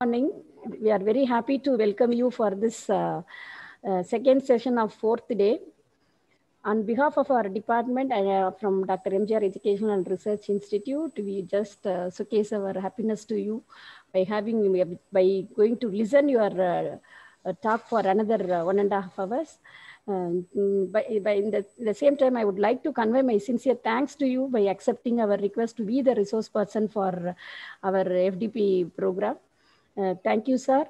morning. We are very happy to welcome you for this uh, uh, second session of fourth day. On behalf of our department and uh, from Dr. MGR Education and Research Institute, we just uh, showcase our happiness to you by having by going to listen your uh, uh, talk for another one and a half hours. Um, by, by in the, the, same time, I would like to convey my sincere thanks to you by accepting our request to be the resource person for our FDP program. Uh, thank you, sir.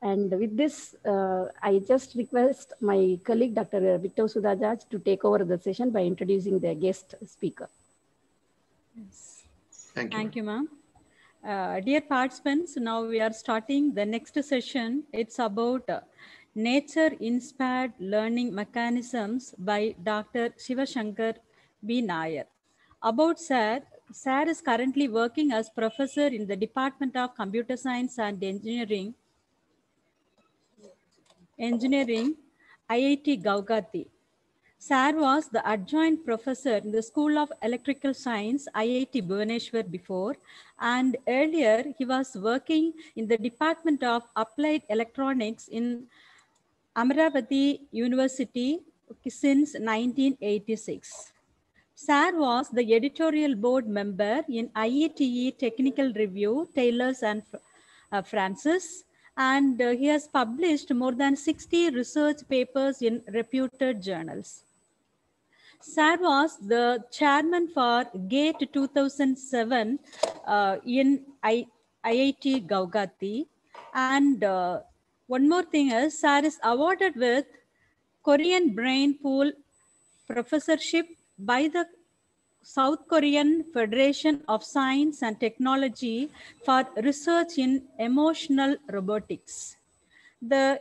And with this, uh, I just request my colleague, Dr. Victor Sudhajaj, to take over the session by introducing the guest speaker. Yes. Thank you. Thank you, ma'am. Uh, dear participants, now we are starting the next session. It's about uh, nature-inspired learning mechanisms by Dr. Shivashankar B. Nair. About SAR, SAR is currently working as professor in the Department of Computer Science and Engineering, Engineering, IIT Guwahati. SAR was the adjunct professor in the School of Electrical Science, IIT Bhubaneswar before, and earlier he was working in the Department of Applied Electronics in Amravati University since 1986. SAR was the editorial board member in IETE Technical Review, Taylors and uh, Francis, and uh, he has published more than 60 research papers in reputed journals. SAR was the chairman for GATE 2007 uh, in I, IIT Guwahati. And uh, one more thing is SAR is awarded with Korean Brain Pool Professorship by the South Korean Federation of Science and Technology for research in emotional robotics. The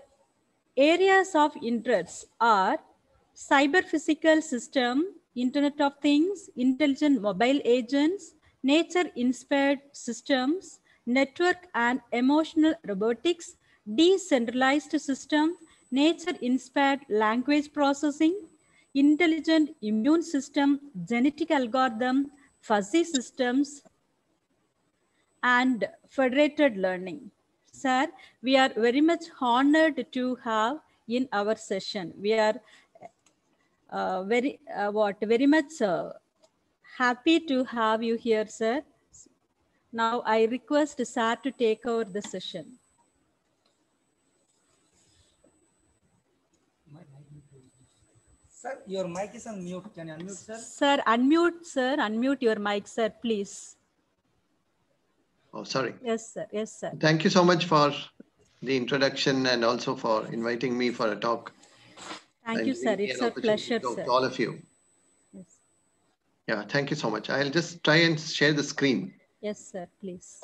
areas of interest are cyber physical system, Internet of Things, intelligent mobile agents, nature-inspired systems, network and emotional robotics, decentralized system, nature-inspired language processing, intelligent immune system, genetic algorithm, fuzzy systems, and federated learning. Sir, we are very much honored to have in our session. We are uh, very, uh, what, very much uh, happy to have you here, sir. Now I request sir to take over the session. Sir, your mic is on mute. Can you unmute, sir? Sir, unmute, sir. Unmute your mic, sir, please. Oh, sorry. Yes, sir. Yes, sir. Thank you so much for the introduction and also for inviting me for a talk. Thank and you, sir. It's a pleasure, to sir. To all of you. Yes. Yeah, thank you so much. I'll just try and share the screen. yes, sir. Please.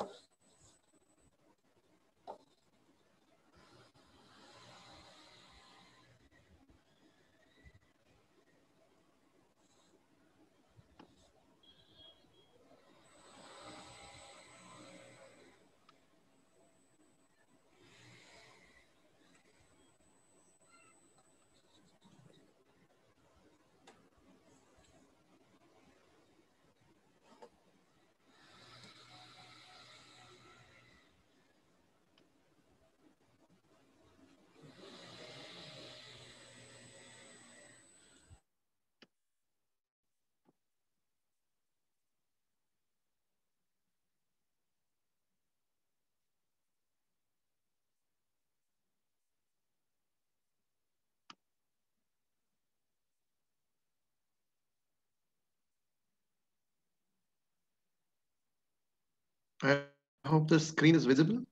I hope the screen is visible.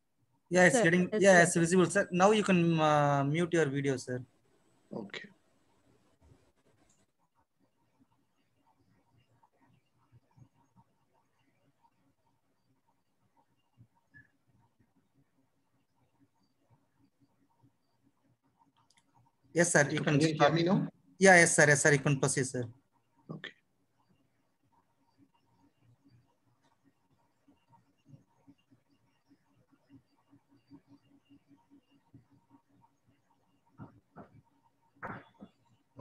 Yeah, it's Sir, getting, yes, yeah, sir. it's visible, sir. Now you can uh, mute your video, sir. Okay. Yes, sir. You can Can you hear me now? Yeah, yes, sir. Yes, sir. You can proceed, sir. Okay.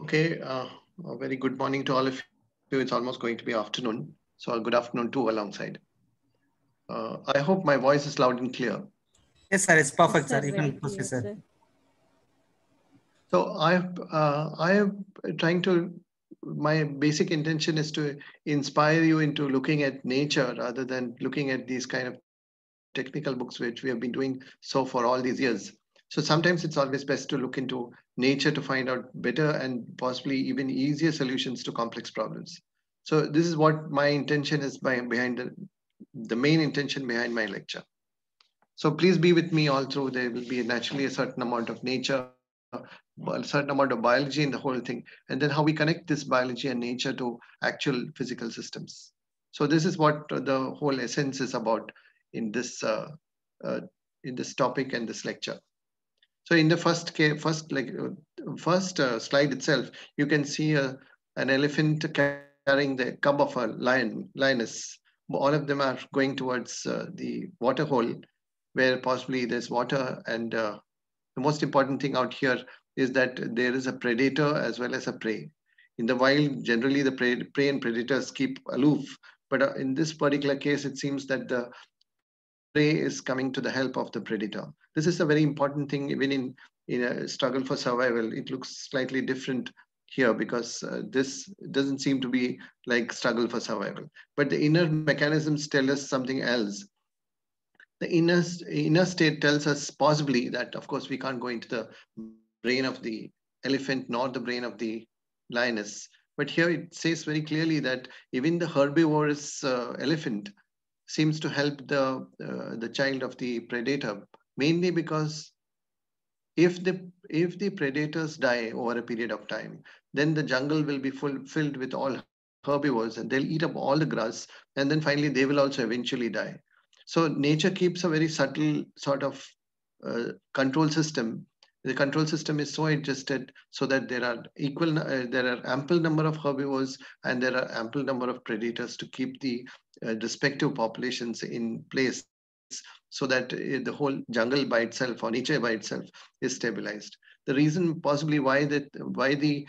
Okay, uh, a very good morning to all of you. It's almost going to be afternoon. So a good afternoon too alongside. Uh, I hope my voice is loud and clear. Yes, sir. It's perfect, Yes, sir. You can proceed, clear, sir. So I uh, I am trying to my basic intention is to inspire you into looking at nature rather than looking at these kind of technical books which we have been doing so for all these years. So sometimes it's always best to look into nature to find out better and possibly even easier solutions to complex problems. So this is what my intention is by, behind the, the main intention behind my lecture. So please be with me all through. There will be naturally a certain amount of nature, a certain amount of biology in the whole thing, and then how we connect this biology and nature to actual physical systems. So this is what the whole essence is about in this uh, uh, in this topic and this lecture. So in the first case, first like uh, first uh, slide itself, you can see a, an elephant carrying the cub of a lion, lioness. All of them are going towards uh, the water hole, where possibly there's water. And uh, the most important thing out here is that there is a predator as well as a prey. In the wild, generally the prey, prey and predators keep aloof. But uh, in this particular case, it seems that the prey is coming to the help of the predator. This is a very important thing even in, in a struggle for survival. It looks slightly different here because uh, this doesn't seem to be like struggle for survival. But the inner mechanisms tell us something else. The inner, inner state tells us possibly that, of course, we can't go into the brain of the elephant nor the brain of the lioness. But here it says very clearly that even the herbivorous uh, elephant seems to help the, uh, the child of the predator, mainly because if the, if the predators die over a period of time, then the jungle will be full, filled with all herbivores and they'll eat up all the grass and then finally they will also eventually die. So nature keeps a very subtle sort of uh, control system. The control system is so adjusted so that there are equal, uh, there are ample number of herbivores and there are ample number of predators to keep the uh, respective populations in place so that uh, the whole jungle by itself or nature by itself is stabilized. The reason possibly why that why the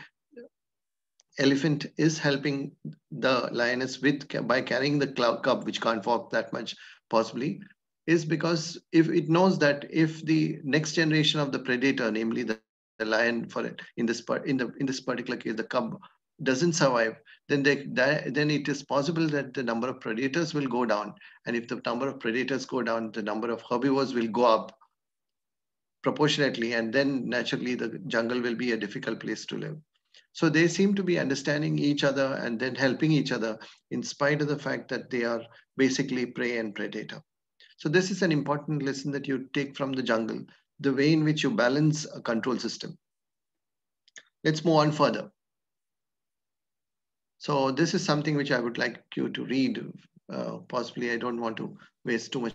elephant is helping the lioness with by carrying the cub which can't walk that much possibly is because if it knows that if the next generation of the predator namely the, the lion for it in this part in the in this particular case the cub doesn't survive then they then it is possible that the number of predators will go down and if the number of predators go down the number of herbivores will go up proportionately and then naturally the jungle will be a difficult place to live so they seem to be understanding each other and then helping each other in spite of the fact that they are basically prey and predator. So this is an important lesson that you take from the jungle, the way in which you balance a control system. Let's move on further. So this is something which I would like you to read. Uh, possibly I don't want to waste too much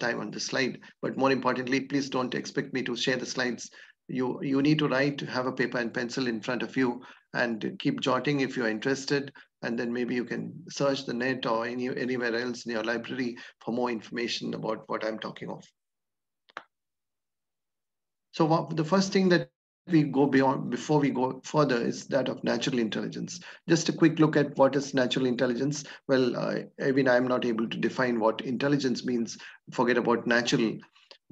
time on the slide, but more importantly, please don't expect me to share the slides you you need to write have a paper and pencil in front of you and keep jotting if you're interested. And then maybe you can search the net or any anywhere else in your library for more information about what i'm talking of. So what, the first thing that we go beyond before we go further is that of natural intelligence. Just a quick look at what is natural intelligence. Well uh, i mean i'm not able to define what intelligence means. Forget about natural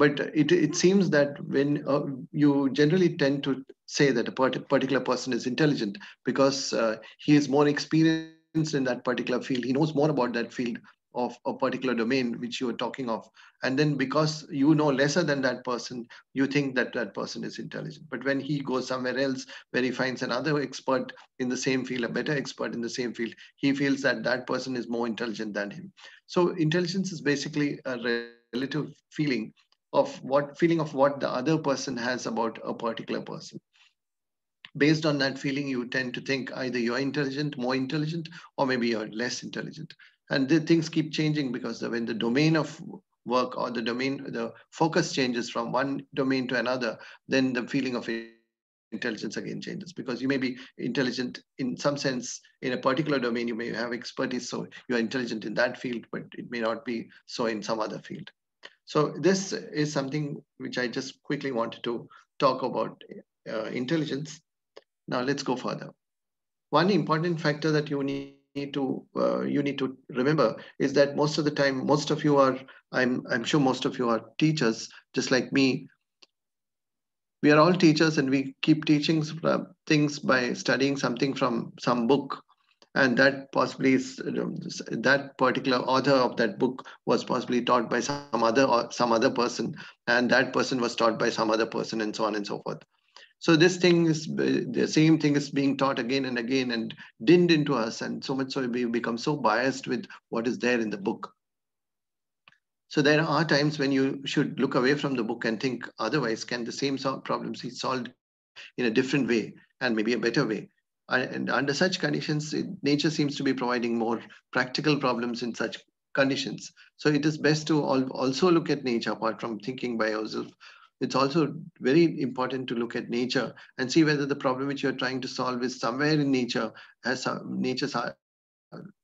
but it, it seems that when uh, you generally tend to say that a particular person is intelligent because uh, he is more experienced in that particular field. He knows more about that field of a particular domain which you are talking of. And then because you know lesser than that person you think that that person is intelligent. But when he goes somewhere else where he finds another expert in the same field a better expert in the same field he feels that that person is more intelligent than him. So intelligence is basically a relative feeling of what feeling of what the other person has about a particular person. Based on that feeling you tend to think either you're intelligent more intelligent or maybe you're less intelligent. And the things keep changing because the, when the domain of work or the domain the focus changes from one domain to another then the feeling of intelligence again changes. Because you may be intelligent in some sense in a particular domain you may have expertise so you're intelligent in that field but it may not be so in some other field so this is something which I just quickly wanted to talk about uh, intelligence. Now let's go further. One important factor that you need need to uh, you need to remember is that most of the time, most of you are I'm I'm sure most of you are teachers, just like me. We are all teachers, and we keep teaching things by studying something from some book and that possibly is that particular author of that book was possibly taught by some other or some other person. And that person was taught by some other person and so on and so forth. So this thing is the same thing is being taught again and again and dinned into us. And so much so we become so biased with what is there in the book. So there are times when you should look away from the book and think otherwise. Can the same problems be solved in a different way and maybe a better way and under such conditions, nature seems to be providing more practical problems in such conditions. So it is best to also look at nature apart from thinking by yourself. It's also very important to look at nature and see whether the problem which you're trying to solve is somewhere in nature, has some, nature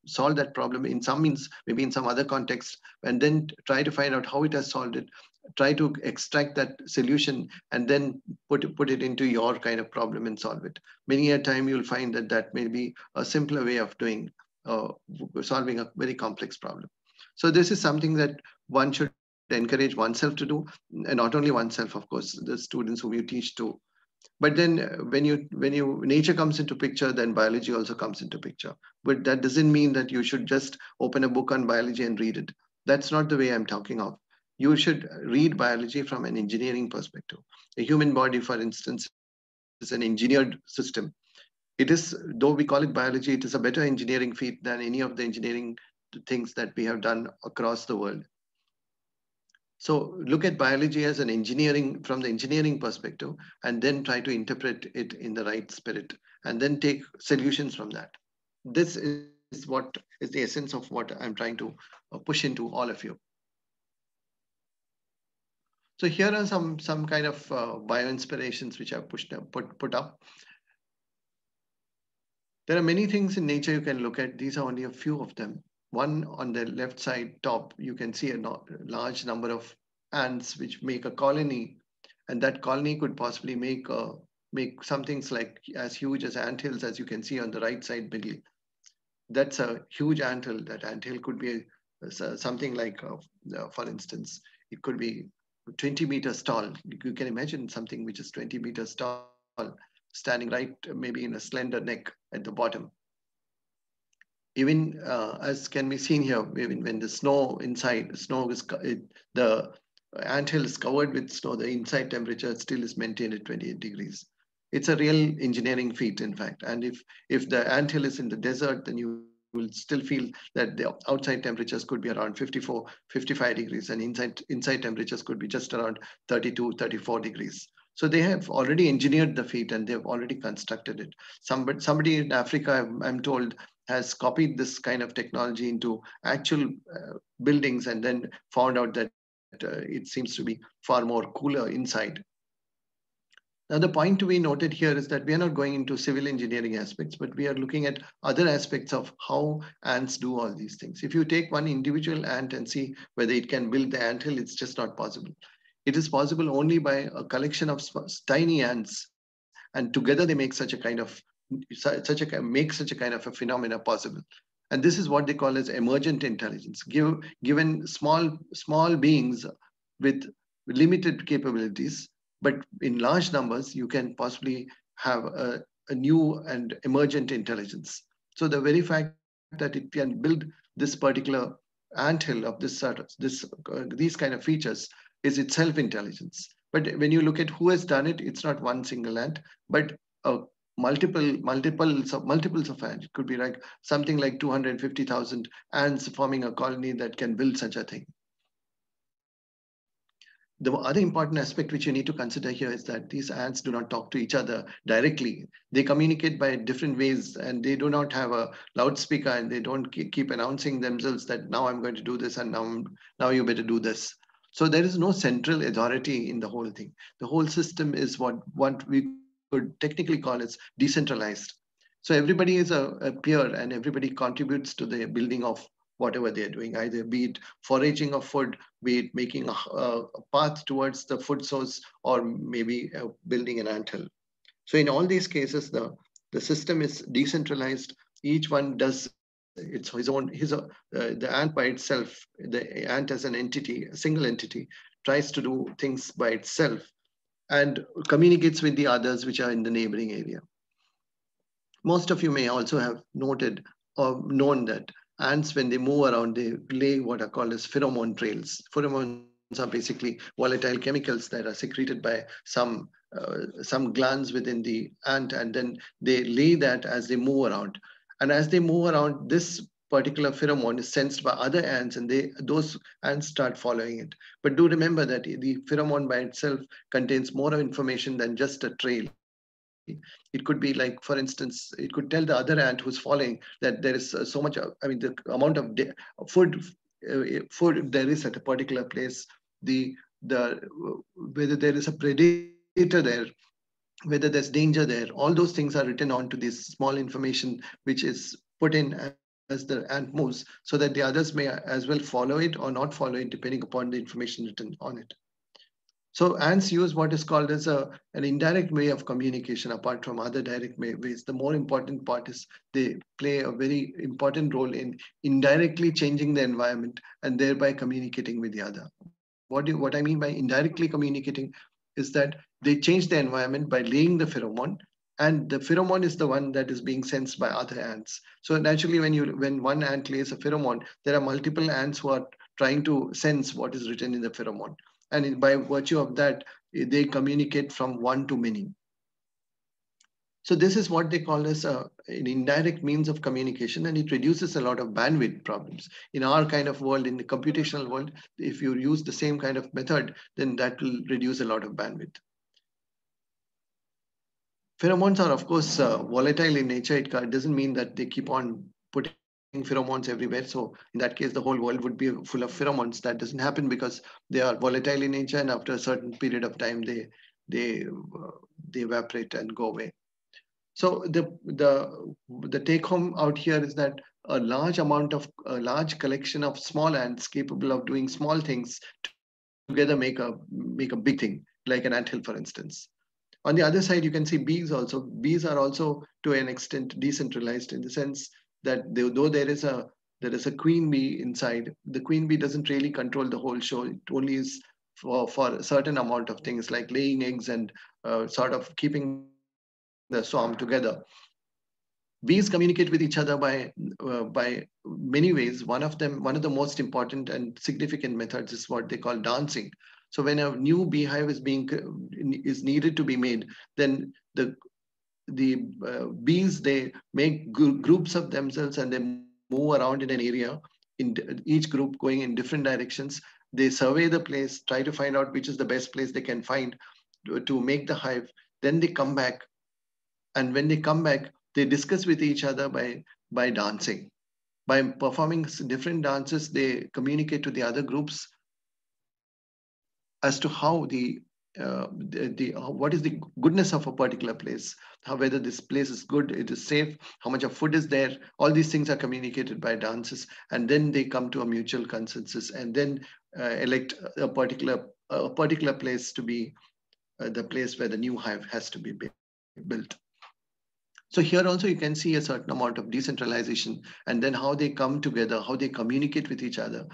solve that problem in some means, maybe in some other context, and then try to find out how it has solved it try to extract that solution and then put, put it into your kind of problem and solve it. Many a time you'll find that that may be a simpler way of doing, uh, solving a very complex problem. So this is something that one should encourage oneself to do, and not only oneself, of course, the students whom you teach to. But then uh, when you when you nature comes into picture, then biology also comes into picture. But that doesn't mean that you should just open a book on biology and read it. That's not the way I'm talking of you should read biology from an engineering perspective. A human body, for instance, is an engineered system. It is, though we call it biology, it is a better engineering feat than any of the engineering things that we have done across the world. So look at biology as an engineering, from the engineering perspective, and then try to interpret it in the right spirit, and then take solutions from that. This is what is the essence of what I'm trying to uh, push into all of you. So here are some, some kind of uh, bio inspirations which I've pushed up, put, put up. There are many things in nature you can look at. These are only a few of them. One on the left side top, you can see a large number of ants which make a colony. And that colony could possibly make a, make some things like as huge as ant hills as you can see on the right side middle. That's a huge ant hill. That ant hill could be a, something like, uh, uh, for instance, it could be 20 meters tall. You can imagine something which is 20 meters tall, standing right maybe in a slender neck at the bottom. Even uh, as can be seen here, even when the snow inside, the snow is, it, the anthill is covered with snow, the inside temperature still is maintained at 28 degrees. It's a real engineering feat, in fact. And if, if the anthill is in the desert, then you will still feel that the outside temperatures could be around 54, 55 degrees and inside, inside temperatures could be just around 32, 34 degrees. So they have already engineered the feat and they've already constructed it. Somebody, somebody in Africa, I'm told, has copied this kind of technology into actual uh, buildings and then found out that uh, it seems to be far more cooler inside now, the point to be noted here is that we are not going into civil engineering aspects, but we are looking at other aspects of how ants do all these things. If you take one individual ant and see whether it can build the ant hill, it's just not possible. It is possible only by a collection of tiny ants, and together they make such a kind of such a make such a kind of a phenomena possible. And this is what they call as emergent intelligence. Give, given small small beings with limited capabilities but in large numbers, you can possibly have a, a new and emergent intelligence. So the very fact that it can build this particular anthill of this sort of this uh, these kind of features is itself intelligence. But when you look at who has done it, it's not one single ant, but a multiple multiples of multiples of ants. It could be like something like 250,000 ants forming a colony that can build such a thing. The other important aspect which you need to consider here is that these ants do not talk to each other directly. They communicate by different ways and they do not have a loudspeaker and they don't keep announcing themselves that now I'm going to do this and now, now you better do this. So there is no central authority in the whole thing. The whole system is what, what we could technically call as decentralized. So everybody is a, a peer and everybody contributes to the building of whatever they're doing, either be it foraging of food, be it making a, a path towards the food source, or maybe uh, building an anthill. So in all these cases, the, the system is decentralized. Each one does it's his own, his, uh, the ant by itself, the ant as an entity, a single entity, tries to do things by itself and communicates with the others which are in the neighboring area. Most of you may also have noted or known that ants, when they move around, they lay what are called as pheromone trails. Pheromones are basically volatile chemicals that are secreted by some uh, some glands within the ant, and then they lay that as they move around. And as they move around, this particular pheromone is sensed by other ants and they those ants start following it. But do remember that the pheromone by itself contains more of information than just a trail. It could be like, for instance, it could tell the other ant who's following that there is uh, so much, I mean, the amount of food, uh, food there is at a particular place, the, the, whether there is a predator there, whether there's danger there, all those things are written onto this small information, which is put in as the ant moves so that the others may as well follow it or not follow it depending upon the information written on it. So ants use what is called as a, an indirect way of communication apart from other direct ways. The more important part is they play a very important role in indirectly changing the environment and thereby communicating with the other. What, do, what I mean by indirectly communicating is that they change the environment by laying the pheromone and the pheromone is the one that is being sensed by other ants. So naturally, when you when one ant lays a pheromone, there are multiple ants who are trying to sense what is written in the pheromone, and by virtue of that, they communicate from one to many. So this is what they call as a, an indirect means of communication, and it reduces a lot of bandwidth problems. In our kind of world, in the computational world, if you use the same kind of method, then that will reduce a lot of bandwidth. Pheromones are, of course, uh, volatile in nature. It doesn't mean that they keep on putting pheromones everywhere. So in that case, the whole world would be full of pheromones. That doesn't happen because they are volatile in nature, and after a certain period of time, they they uh, they evaporate and go away. So the the the take home out here is that a large amount of a large collection of small ants capable of doing small things together make a make a big thing, like an anthill, for instance. On the other side, you can see bees also. Bees are also to an extent decentralized in the sense that they, though there is a there is a queen bee inside, the queen bee doesn't really control the whole show. It only is for, for a certain amount of things like laying eggs and uh, sort of keeping the swarm together. Bees communicate with each other by uh, by many ways. One of them, one of the most important and significant methods is what they call dancing. So when a new beehive is being is needed to be made, then the the uh, bees they make groups of themselves and they move around in an area in each group going in different directions. They survey the place try to find out which is the best place they can find to, to make the hive. Then they come back. And when they come back they discuss with each other by by dancing. By performing different dances they communicate to the other groups as to how the uh, the, the uh, what is the goodness of a particular place? How whether this place is good it is safe how much of food is there? All these things are communicated by dances and then they come to a mutual consensus and then uh, elect a particular a particular place to be uh, the place where the new hive has to be built. So here also you can see a certain amount of decentralization and then how they come together how they communicate with each other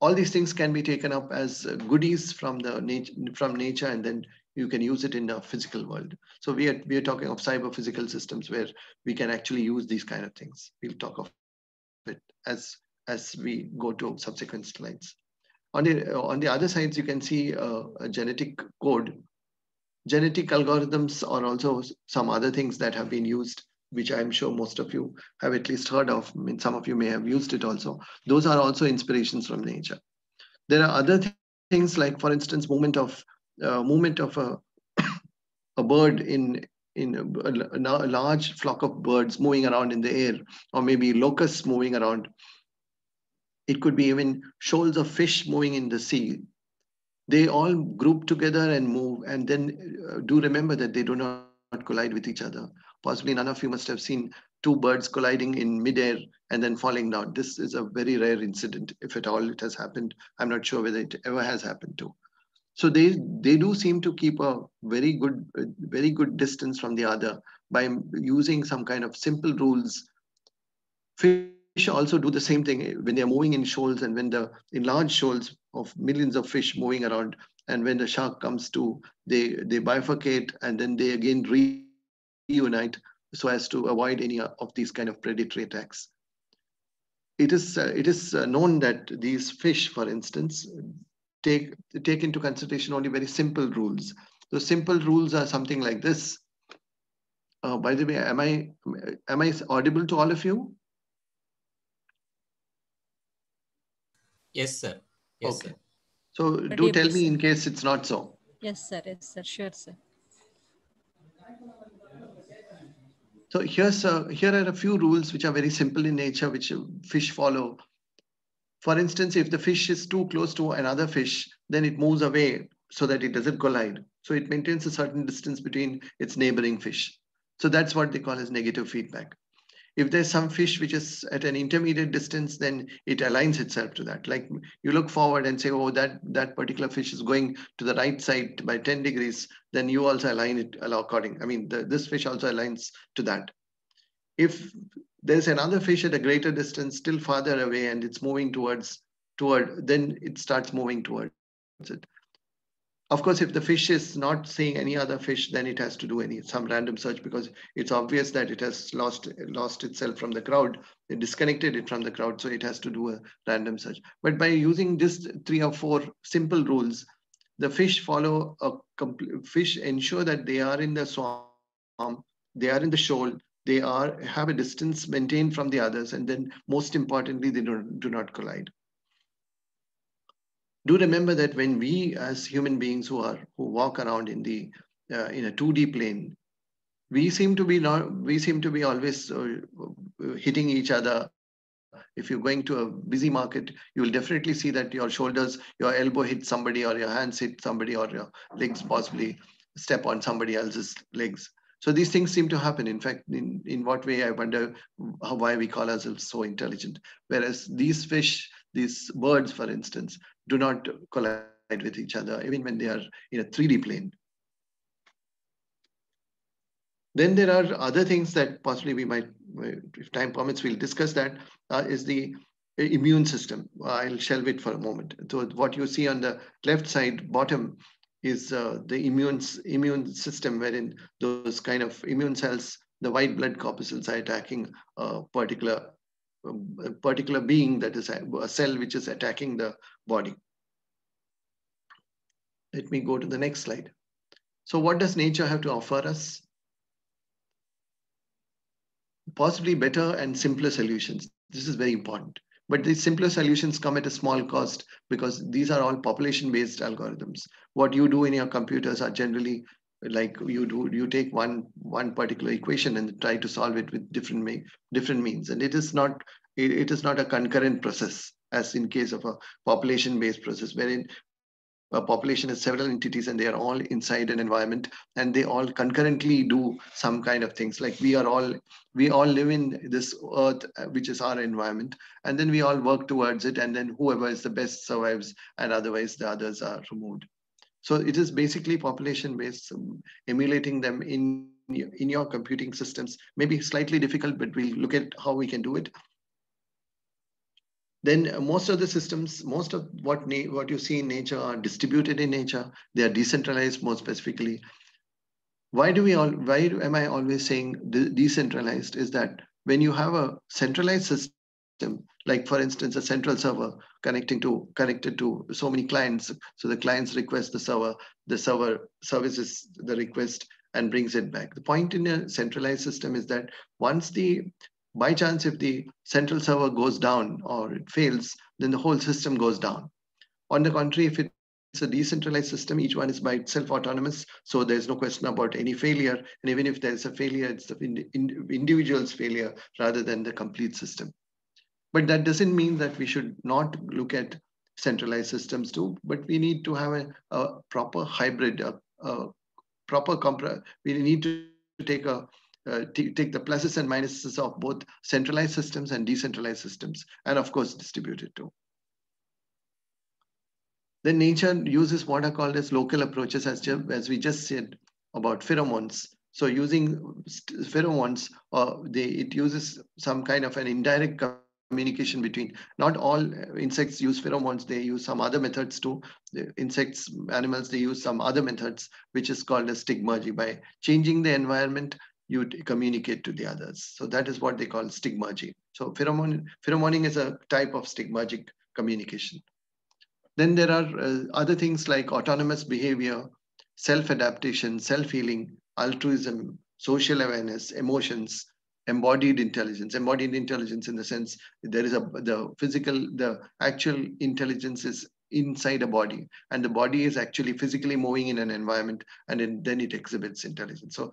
all these things can be taken up as goodies from the nature from nature and then you can use it in the physical world. So we are we are talking of cyber physical systems where we can actually use these kind of things. We'll talk of it as as we go to subsequent slides. On the on the other sides you can see a, genetic code. Genetic algorithms are also some other things that have been used which I'm sure most of you have at least heard of. I mean, some of you may have used it also. Those are also inspirations from nature. There are other th things like, for instance, movement of uh, movement of a, a bird in in a, a, large flock of birds moving around in the air, or maybe locusts moving around. It could be even shoals of fish moving in the sea. They all group together and move, and then uh, do remember that they do not collide with each other. Possibly none of you must have seen two birds colliding in midair and then falling down. This is a very rare incident, if at all it has happened. I'm not sure whether it ever has happened to. So they they do seem to keep a very good very good distance from the other by using some kind of simple rules. Fish also do the same thing when they're moving in shoals and when the in large shoals of millions of fish moving around and when the shark comes to they they bifurcate and then they again reunite so as to avoid any of these kind of predatory attacks it is uh, it is uh, known that these fish for instance take take into consideration only very simple rules the simple rules are something like this uh, by the way am i am i audible to all of you Yes, sir. Yes, Okay. sir. so But do tell me please- in case it's not so Yes, sir. Yes, sir. Sure, sir. So here's a, here are a few rules which are very simple in nature, which fish follow. For instance, if the fish is too close to another fish, then it moves away so that it doesn't collide. So it maintains a certain distance between its neighboring fish. So that's what they call as negative feedback. If there's some fish which is at an intermediate distance, then it aligns itself to that. Like you look forward and say, oh, that, that particular fish is going to the right side by 10 degrees, then you also align it according. I mean, the, this fish also aligns to that. If there's another fish at a greater distance, still farther away, and it's moving towards, toward, then it starts moving towards it. Of course, if the fish is not seeing any other fish, then it has to do any some random search because it's obvious that it has lost lost itself from the crowd. It disconnected it from the crowd, so it has to do a random search. But by using just three or four simple rules, the fish follow a fish ensure that they are in the swamp, they are in the shoal, they are have a distance maintained from the others, and then most importantly, they don't do not collide do remember that when we as human beings who are who walk around in the uh, in a 2d plane we seem to be not we seem to be always uh, hitting each other. If you're going to a busy market you will definitely see that your shoulders your elbow hits somebody or your hands hit somebody or your legs possibly step on somebody else's legs. So these things seem to happen. In fact in, in what way i wonder how, why we call ourselves so intelligent. Whereas these fish these birds for instance do not collide with each other, even when they are in a 3D plane. Then there are other things that possibly we might, if time permits, we'll discuss that. Uh, is the immune system. I'll shelve it for a moment. So what you see on the left side bottom is uh, the immune, immune system wherein those kind of immune cells, the white blood corpuscles are attacking a particular a particular being that is a, a cell which is attacking the body. Let me go to the next slide. So what does nature have to offer us? Possibly better and simpler solutions. This is very important. But these simpler solutions come at a small cost because these are all population-based algorithms. What you do in your computers are generally like you do you take one one particular equation and try to solve it with different different means and it is not it, it is not a concurrent process as in case of a population based process wherein a population has several entities and they are all inside an environment and they all concurrently do some kind of things like we are all we all live in this earth which is our environment and then we all work towards it and then whoever is the best survives and otherwise the others are removed so it is basically population based, um, emulating them in, in your computing systems. Maybe slightly difficult, but we'll look at how we can do it. Then most of the systems, most of what, what you see in nature are distributed in nature. They are decentralized more specifically. Why do we all, why am I always saying de decentralized is that when you have a centralized system, like for instance, a central server connecting to connected to so many clients. So the clients request the server, the server services the request and brings it back. The point in a centralized system is that once the, by chance, if the central server goes down or it fails, then the whole system goes down. On the contrary, if it's a decentralized system, each one is by itself autonomous. So there's no question about any failure. And even if there's a failure, it's the individual's failure rather than the complete system. But that doesn't mean that we should not look at centralized systems too, but we need to have a, a proper hybrid, a, a proper. We need to take a uh, take the pluses and minuses of both centralized systems and decentralized systems, and of course distributed too. Then nature uses what are called as local approaches, as, as we just said about pheromones. So using pheromones, uh, they, it uses some kind of an indirect communication between not all insects use pheromones they use some other methods too the insects animals they use some other methods which is called a stigmergy by changing the environment you communicate to the others. So that is what they call stigmergy so pheromone pheromoning is a type of stigmergic communication. Then there are uh, other things like autonomous behavior self-adaptation self-healing altruism social awareness emotions embodied intelligence. Embodied intelligence in the sense there is a the physical the actual intelligence is inside a body and the body is actually physically moving in an environment and then it exhibits intelligence. So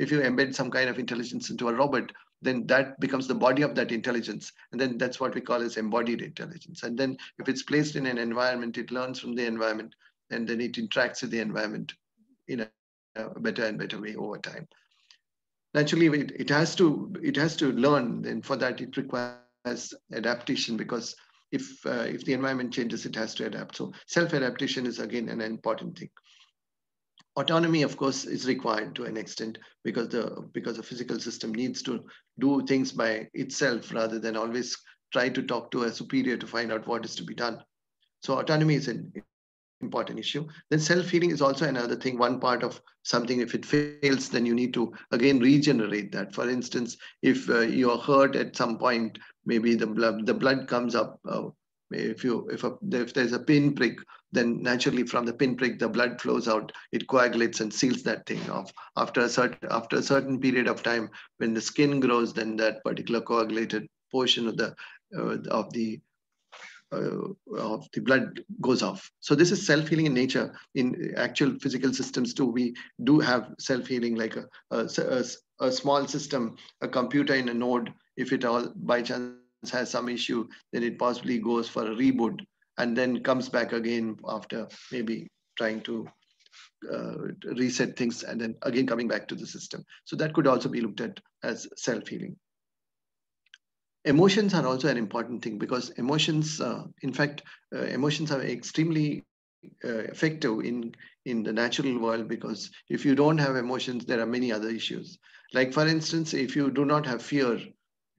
if you embed some kind of intelligence into a robot then that becomes the body of that intelligence. And then that's what we call as embodied intelligence. And then if it's placed in an environment it learns from the environment and then it interacts with the environment in a, a better and better way over time. Naturally it, it has to it has to learn and for that it requires adaptation because if uh, if the environment changes it has to adapt. So self adaptation is again an important thing autonomy of course is required to an extent because the because the physical system needs to do things by itself rather than always try to talk to a superior to find out what is to be done so autonomy is an important issue. Then self-healing is also another thing. One part of something, if it fails, then you need to again regenerate that. For instance, if uh, you are hurt at some point, maybe the blood the blood comes up. Uh, if you if a, if there's a pin prick, then naturally from the pinprick the blood flows out. It coagulates and seals that thing off. After a certain after a certain period of time, when the skin grows, then that particular coagulated portion of the uh, of the uh, of the blood goes off. So this is self-healing in nature. In actual physical systems too, we do have self-healing like a, a, a, a, small system, a computer in a node, if it all by chance has some issue, then it possibly goes for a reboot and then comes back again after maybe trying to uh, reset things and then again coming back to the system. So that could also be looked at as self-healing emotions are also an important thing because emotions uh, in fact uh, emotions are extremely uh, effective in in the natural world because if you don't have emotions there are many other issues like for instance if you do not have fear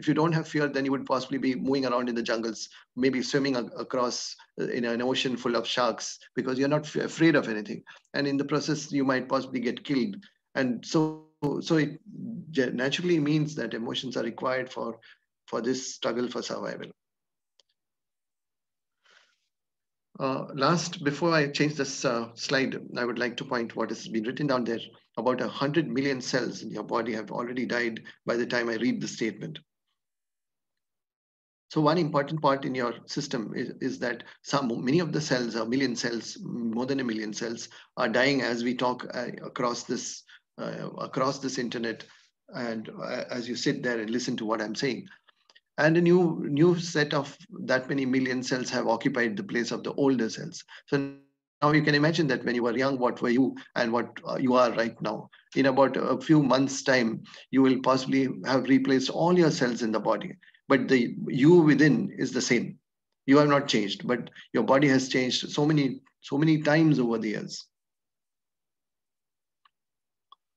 if you don't have fear then you would possibly be moving around in the jungles maybe swimming across uh, in an ocean full of sharks because you're not afraid of anything and in the process you might possibly get killed and so so it naturally means that emotions are required for for this struggle for survival. Uh, last, before I change this uh, slide, I would like to point what has been written down there. About 100 million cells in your body have already died by the time I read the statement. So one important part in your system is, is that some many of the cells, a million cells, more than a million cells, are dying as we talk uh, across this uh, across this internet. And uh, as you sit there and listen to what I'm saying, and a new new set of that many million cells have occupied the place of the older cells. So now you can imagine that when you were young what were you and what uh, you are right now? In about a few months time you will possibly have replaced all your cells in the body but the you within is the same. You have not changed but your body has changed so many so many times over the years.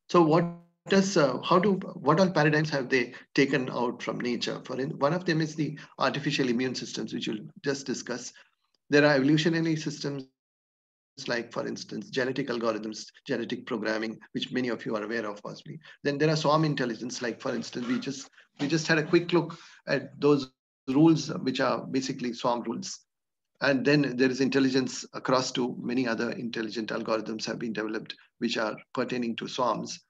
So what does uh, how do what all paradigms have they taken out from nature? For in, one of them is the artificial immune systems which we'll just discuss. There are evolutionary systems like for instance genetic algorithms genetic programming which many of you are aware of possibly. Then there are swarm intelligence like for instance we just we just had a quick look at those rules which are basically swarm rules. And then there is intelligence across to many other intelligent algorithms have been developed which are pertaining to swarms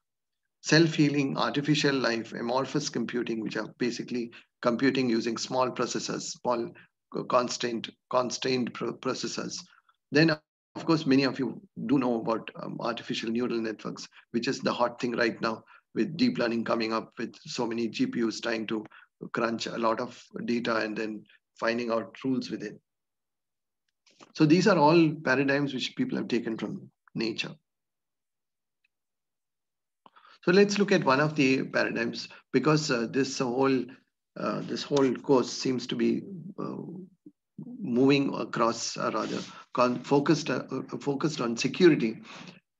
self-healing, artificial life, amorphous computing, which are basically computing using small processors, small constrained, constrained processors. Then, of course, many of you do know about um, artificial neural networks, which is the hot thing right now with deep learning coming up with so many GPUs trying to crunch a lot of data and then finding out rules within. So these are all paradigms which people have taken from nature. So let's look at one of the paradigms because uh, this whole uh, this whole course seems to be uh, moving across, or rather, focused uh, focused on security.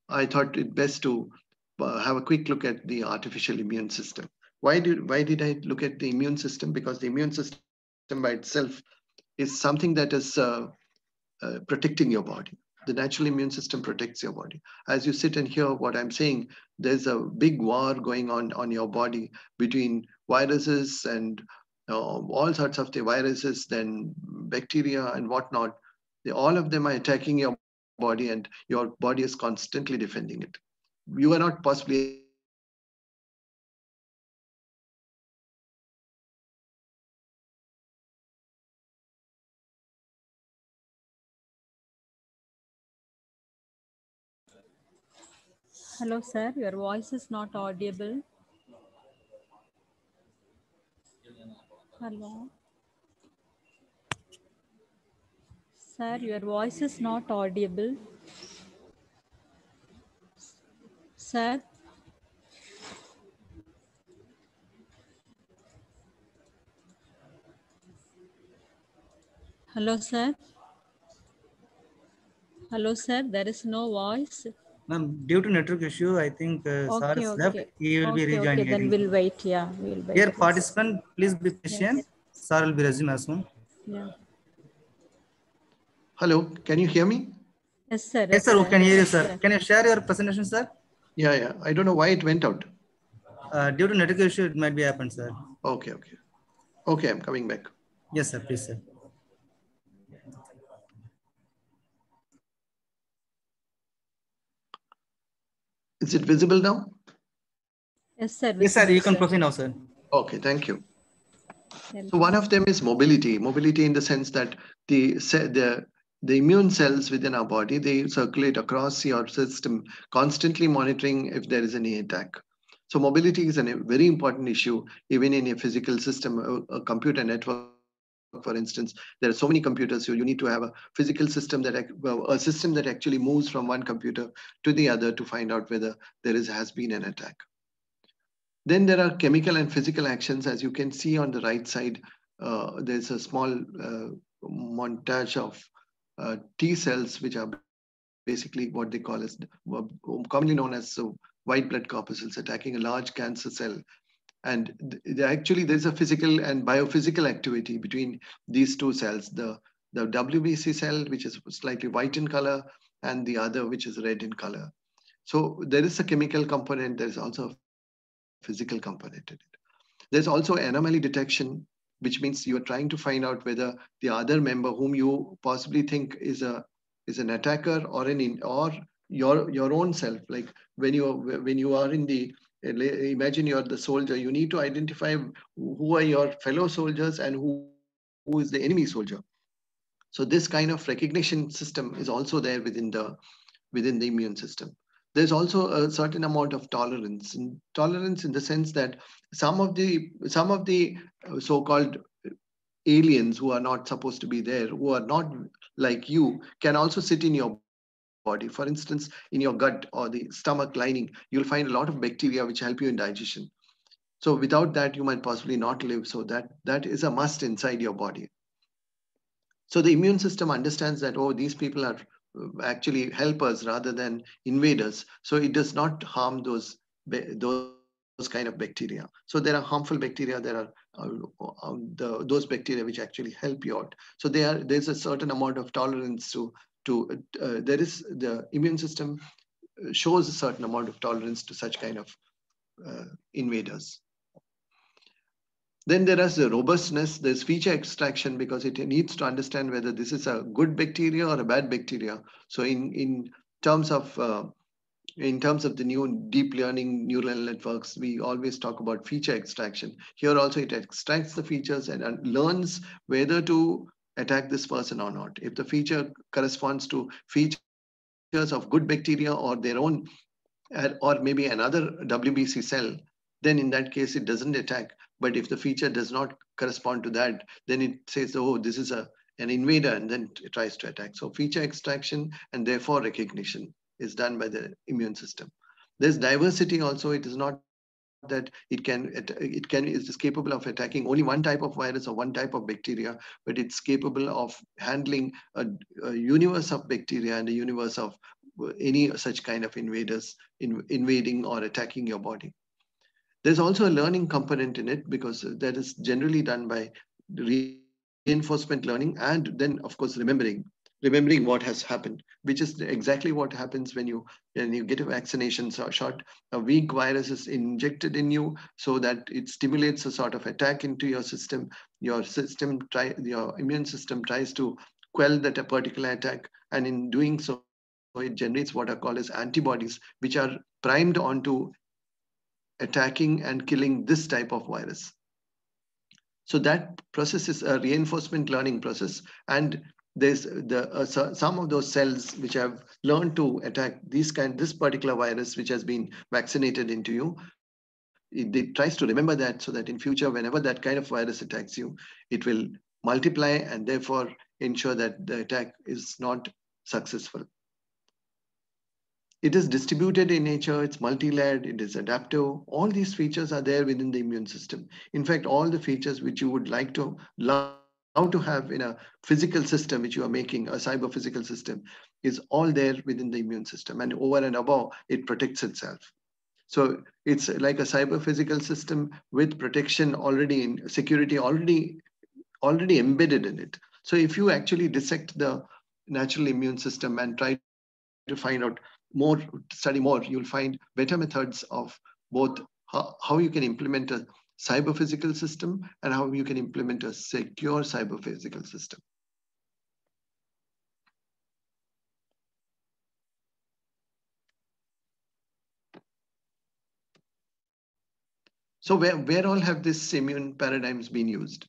I thought it best to uh, have a quick look at the artificial immune system. Why did why did I look at the immune system? Because the immune system by itself is something that is uh, uh, protecting your body. The natural immune system protects your body. As you sit and hear what I'm saying, there's a big war going on on your body between viruses and uh, all sorts of the viruses, then bacteria and whatnot. They, all of them are attacking your body, and your body is constantly defending it. You are not possibly Hello, sir. Your voice is not audible. Hello. Sir, your voice is not audible. Sir. Hello, sir. Hello, sir. There is no voice. Ma'am, due to network issue, I think uh, sir Okay, left. He will be Okay, rejoining. okay, then again. we'll wait. Yeah, we'll wait. Dear participant, please be patient. Sir will be resume as soon. Yeah. Hello, can you hear me? Yes, sir. Yes, sir. We can hear you, sir. Yes, Can you share your presentation, sir? Yeah, yeah. I don't know why it went out. Uh, due to network issue, it might be happened, sir. Okay, okay. Okay, I'm coming back. Yes, sir. Please, sir. Is it visible now? Yes, sir. Yes, sir. You can proceed now, sir. Okay, thank you. So one of them is mobility. Mobility in the sense that the ce- the the immune cells within our body they circulate across your system, constantly monitoring if there is any attack. So mobility is a very important issue even in a physical system, a, a computer network. For instance, there are so many computers, so you need to have a physical system that well, a system that actually moves from one computer to the other to find out whether there is has been an attack. Then there are chemical and physical actions. As you can see on the right side, uh, there's a small uh, montage of uh, T cells, which are basically what they call as commonly known as uh, white blood corpuscles attacking a large cancer cell. And th- actually, there's a physical and biophysical activity between these two cells. The the WBC cell, which is slightly white in color, and the other, which is red in color. So there is a chemical component. There's also a physical component in it. There's also anomaly detection, which means you're trying to find out whether the other member whom you possibly think is a is an attacker or an in, or your your own self. Like when you when you are in the imagine you're the soldier, you need to identify who are your fellow soldiers and who who is the enemy soldier. So this kind of recognition system is also there within the within the immune system there's also a certain amount of tolerance. And tolerance in the sense that some of the some of the uh, so-called aliens who are not supposed to be there who are not like you can also sit in your body. For instance in your gut or the stomach lining you'll find a lot of bacteria which help you in digestion. So without that you might possibly not live. So that that is a must inside your body. So the immune system understands that oh these people are actually help us rather than invade us. So it does not harm those those, kind of bacteria. So there are harmful bacteria. There are uh, um, the, those bacteria which actually help you out. So there there's a certain amount of tolerance to to uh, there is the immune system shows a certain amount of tolerance to such kind of uh, invaders. Then there is the robustness, there's feature extraction because it needs to understand whether this is a good bacteria or a bad bacteria. So in, in terms of uh, in terms of the new deep learning neural networks, we always talk about feature extraction. Here also it extracts the features and, and learns whether to attack this person or not. If the feature corresponds to features of good bacteria or their own, or maybe another WBC cell, then in that case it doesn't attack. But if the feature does not correspond to that, then it says, oh, this is a, an invader, and then it tries to attack. So feature extraction and therefore recognition is done by the immune system. There's diversity also. It is not that it can it can is capable of attacking only one type of virus or one type of bacteria, but it's capable of handling a, a universe of bacteria and a universe of any such kind of invaders in, invading or attacking your body. There's also a learning component in it because uh, that is generally done by reinforcement learning and then of course remembering remembering what has happened which is exactly what happens when you when you get a vaccination shot. A weak virus is injected in you so that it stimulates a sort of attack into your system. Your system try your immune system tries to quell that a particular attack and in doing so it generates what are called as antibodies which are primed onto attacking and killing this type of virus so that process is a reinforcement learning process. And there's the uh, so some of those cells which have learned to attack this kind, this particular virus which has been vaccinated into you. It, it tries to remember that so that in future, whenever that kind of virus attacks you, it will multiply and therefore ensure that the attack is not successful. It is distributed in nature, it's multi-layered, it is adaptive. All these features are there within the immune system. In fact, all the features which you would like to love to have in a physical system which you are making, a cyber physical system, is all there within the immune system. And over and above, it protects itself. So it's like a cyber physical system with protection already in security already already embedded in it. So if you actually dissect the natural immune system and try to find out more, study more, you'll find better methods of both how, how you can implement a cyber physical system and how you can implement a secure cyber physical system. So where, where all have this immune paradigms been used?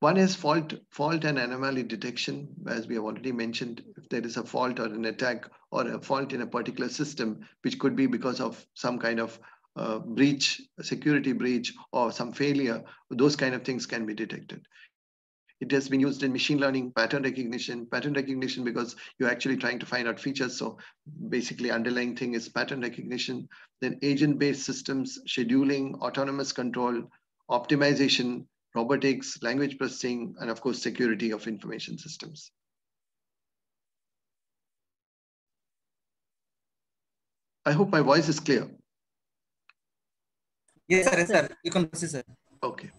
One is fault, fault and anomaly detection, as we have already mentioned. If there is a fault or an attack or a fault in a particular system, which could be because of some kind of uh, breach, security breach, or some failure, those kind of things can be detected. It has been used in machine learning, pattern recognition, pattern recognition because you're actually trying to find out features. So basically underlying thing is pattern recognition. Then agent-based systems, scheduling, autonomous control, optimization, robotics, language processing, and of course, security of information systems. I hope my voice is clear. Yes, sir. Yes, sir. You can proceed, sir. Okay.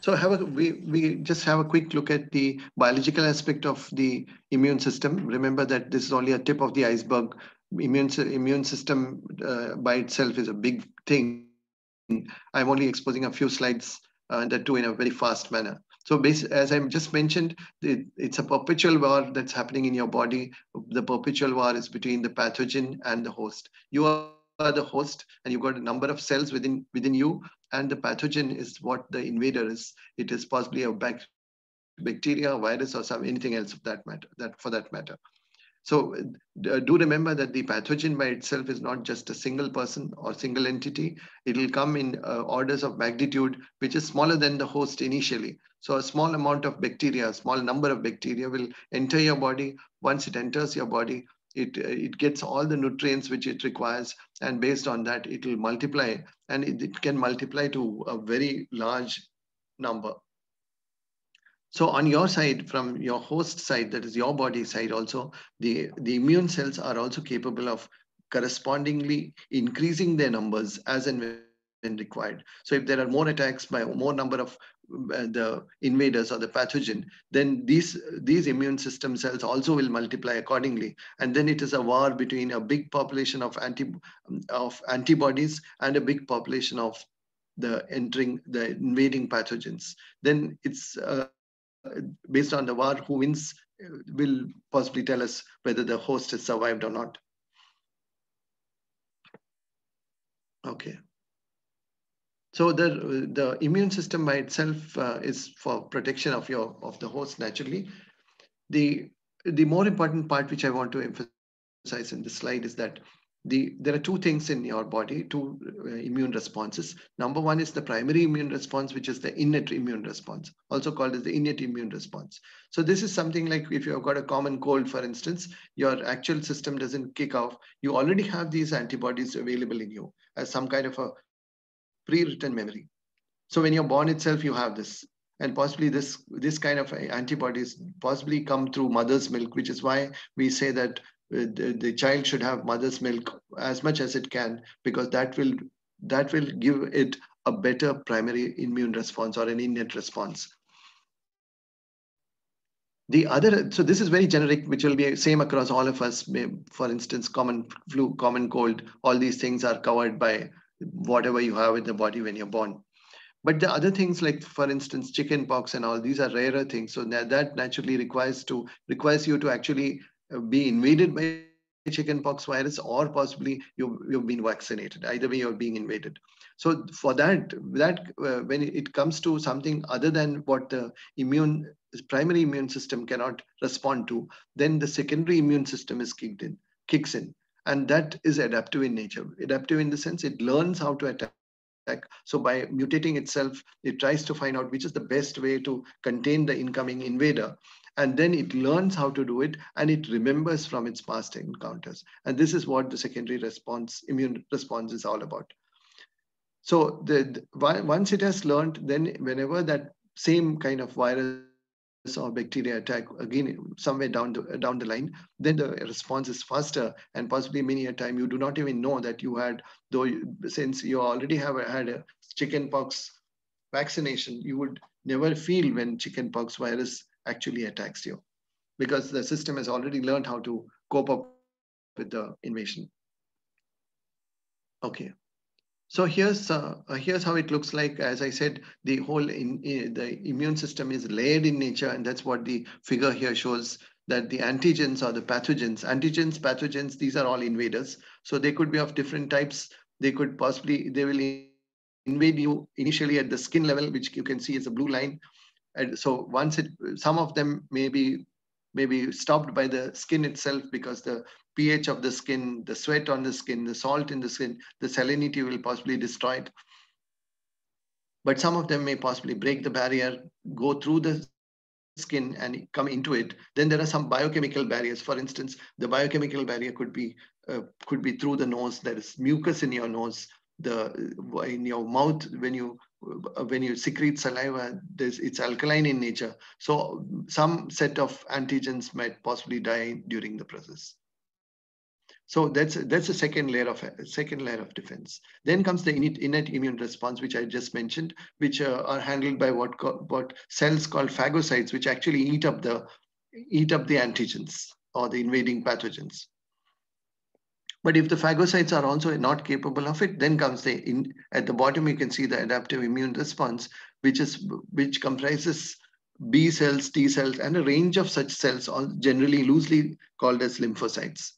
So have a, we, we just have a quick look at the biological aspect of the immune system. Remember that this is only a tip of the iceberg. Immune, immune system uh, by itself is a big thing. I'm only exposing a few slides and that too in a very fast manner. So as I just mentioned, it's a perpetual war that's happening in your body. The perpetual war is between the pathogen and the host. You are the host and you've got a number of cells within, within you and the pathogen is what the invader is. It is possibly a bacteria, virus or some anything else of that matter, that for that matter. So uh, do remember that the pathogen by itself is not just a single person or single entity. It will come in uh, orders of magnitude, which is smaller than the host initially. So a small amount of bacteria, a small number of bacteria will enter your body. Once it enters your body, it, uh, it gets all the nutrients which it requires. And based on that, it will multiply. And it, it can multiply to a very large number. So on your side, from your host side, that is your body side also, the, the immune cells are also capable of correspondingly increasing their numbers as and when required. So if there are more attacks by more number of uh, the invaders or the pathogen, then these, these immune system cells also will multiply accordingly. And then it is a war between a big population of, anti, of antibodies and a big population of the entering, the invading pathogens. Then it's uh, based on the war, who wins will possibly tell us whether the host has survived or not. Okay. So the, the immune system by itself uh, is for protection of your of the host naturally. The, the more important part which I want to emphasize in this slide is that the, there are two things in your body, two uh, immune responses. Number one is the primary immune response, which is the innate immune response, also called as the innate immune response. So this is something like if you've got a common cold, for instance, your actual system doesn't kick off. You already have these antibodies available in you as some kind of a pre-written memory. So when you're born itself, you have this and possibly this this kind of antibodies possibly come through mother's milk which is why we say that the, the child should have mother's milk as much as it can because that will that will give it a better primary immune response or an innate response the other, so this is very generic, which will be same across all of us. For instance, common flu, common cold, all these things are covered by whatever you have in the body when you're born. But the other things like, for instance, chicken pox and all, these are rarer things. So that, naturally requires to requires you to actually be invaded by chickenpox virus or possibly you, you've been vaccinated. Either way, you're being invaded. So for that, that uh, when it comes to something other than what the immune primary immune system cannot respond to, then the secondary immune system is kicked in, kicks in. And that is adaptive in nature. Adaptive in the sense it learns how to attack so by mutating itself, it tries to find out which is the best way to contain the incoming invader. And then it learns how to do it and it remembers from its past encounters. And this is what the secondary response, immune response is all about. So the, once it has learned, then whenever that same kind of virus or bacteria attack again somewhere down the down the line then the response is faster and possibly many a time you do not even know that you had though since you already have had a chickenpox vaccination you would never feel when chickenpox virus actually attacks you because the system has already learned how to cope up with the invasion okay so here's uh, uh, here's how it looks like. As I said, the whole in, in, the immune system is layered in nature, and that's what the figure here shows. That the antigens or the pathogens, antigens, pathogens, these are all invaders. So they could be of different types. They could possibly they will invade you initially at the skin level, which you can see is a blue line. And so once it, some of them may be maybe stopped by the skin itself because the pH of the skin, the sweat on the skin, the salt in the skin, the salinity will possibly destroy it. But some of them may possibly break the barrier, go through the skin and come into it. Then there are some biochemical barriers. For instance, the biochemical barrier could be uh, could be through the nose. There is mucus in your nose. The in your mouth when you when you secrete saliva, it's alkaline in nature. So some set of antigens might possibly die during the process. So that's that's a second layer of second layer of defense. Then comes the innate, innate immune response, which I just mentioned, which uh, are handled by what what cells called phagocytes, which actually eat up the eat up the antigens or the invading pathogens. But if the phagocytes are also not capable of it, then comes the in at the bottom you can see the adaptive immune response, which is which comprises B cells, T cells, and a range of such cells, all generally loosely called as lymphocytes.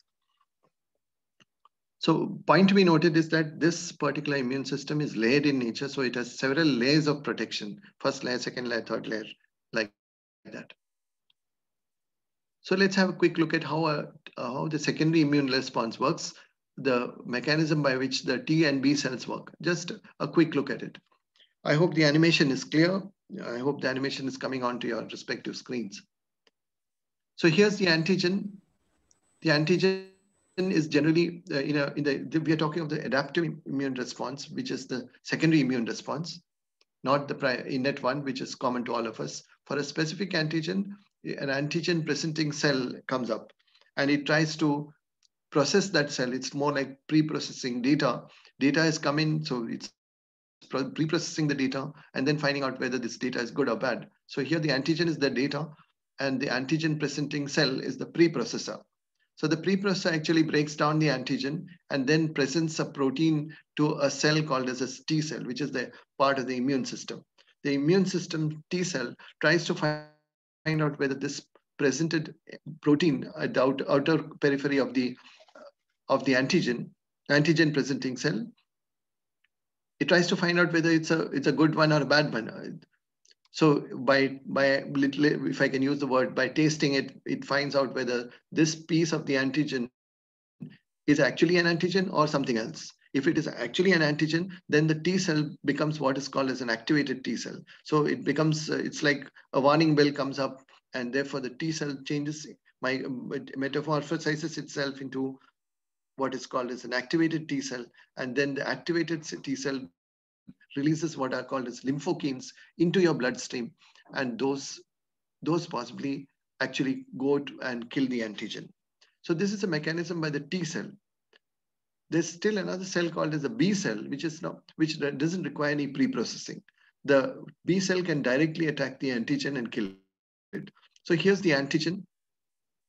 So point to be noted is that this particular immune system is layered in nature. So it has several layers of protection. First layer, second layer, third layer, like that. So let's have a quick look at how, uh, how the secondary immune response works, the mechanism by which the T and B cells work. Just a quick look at it. I hope the animation is clear. I hope the animation is coming onto your respective screens. So here's the antigen. The antigen is generally uh, in, a, in the, we are talking of the adaptive immune response, which is the secondary immune response, not the innate one, which is common to all of us. For a specific antigen, an antigen presenting cell comes up and it tries to process that cell. It's more like pre-processing data. Data is coming, so it's pre-processing the data and then finding out whether this data is good or bad. So here the antigen is the data and the antigen presenting cell is the preprocessor. So the preprocessor actually breaks down the antigen and then presents a protein to a cell called as a T cell, which is the part of the immune system. The immune system T cell tries to find out whether this presented protein at the outer periphery of the of the antigen, antigen presenting cell, it tries to find out whether it's a it's a good one or a bad one. So by by if I can use the word by tasting it, it finds out whether this piece of the antigen is actually an antigen or something else. If it is actually an antigen, then the T cell becomes what is called as an activated T cell. So it becomes it's like a warning bell comes up, and therefore the T cell changes my metamorphosizes itself into what is called as an activated T cell, and then the activated T cell releases what are called as lymphokines into your bloodstream. And those, those possibly actually go to and kill the antigen. So this is a mechanism by the T cell. There's still another cell called as a B cell, which is not, which doesn't require any pre-processing. The B cell can directly attack the antigen and kill it. So here's the antigen.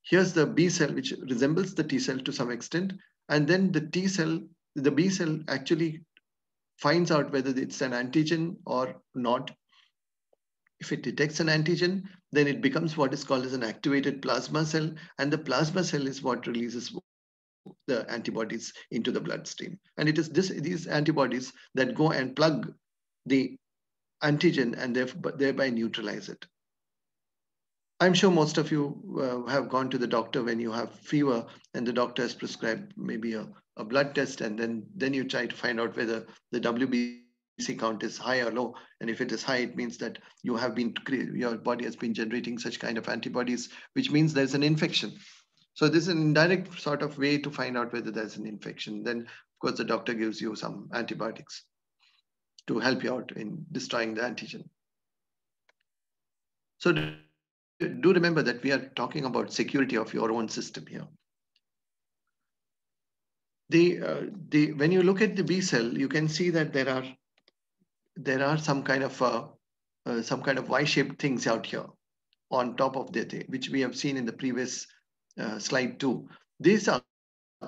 Here's the B cell, which resembles the T cell to some extent. And then the T cell, the B cell actually finds out whether it's an antigen or not. If it detects an antigen, then it becomes what is called as an activated plasma cell. And the plasma cell is what releases the antibodies into the bloodstream. And it is this, these antibodies that go and plug the antigen and thereby neutralize it. I'm sure most of you uh, have gone to the doctor when you have fever and the doctor has prescribed maybe a, a blood test and then, then you try to find out whether the WBC count is high or low. And if it is high, it means that you have been, your body has been generating such kind of antibodies, which means there's an infection. So this is an indirect sort of way to find out whether there's an infection. Then of course the doctor gives you some antibiotics to help you out in destroying the antigen. So do remember that we are talking about security of your own system here. The, uh, the, when you look at the B cell, you can see that there are there are some kind of uh, uh, some kind of Y-shaped things out here on top of the which we have seen in the previous uh, slide too. These are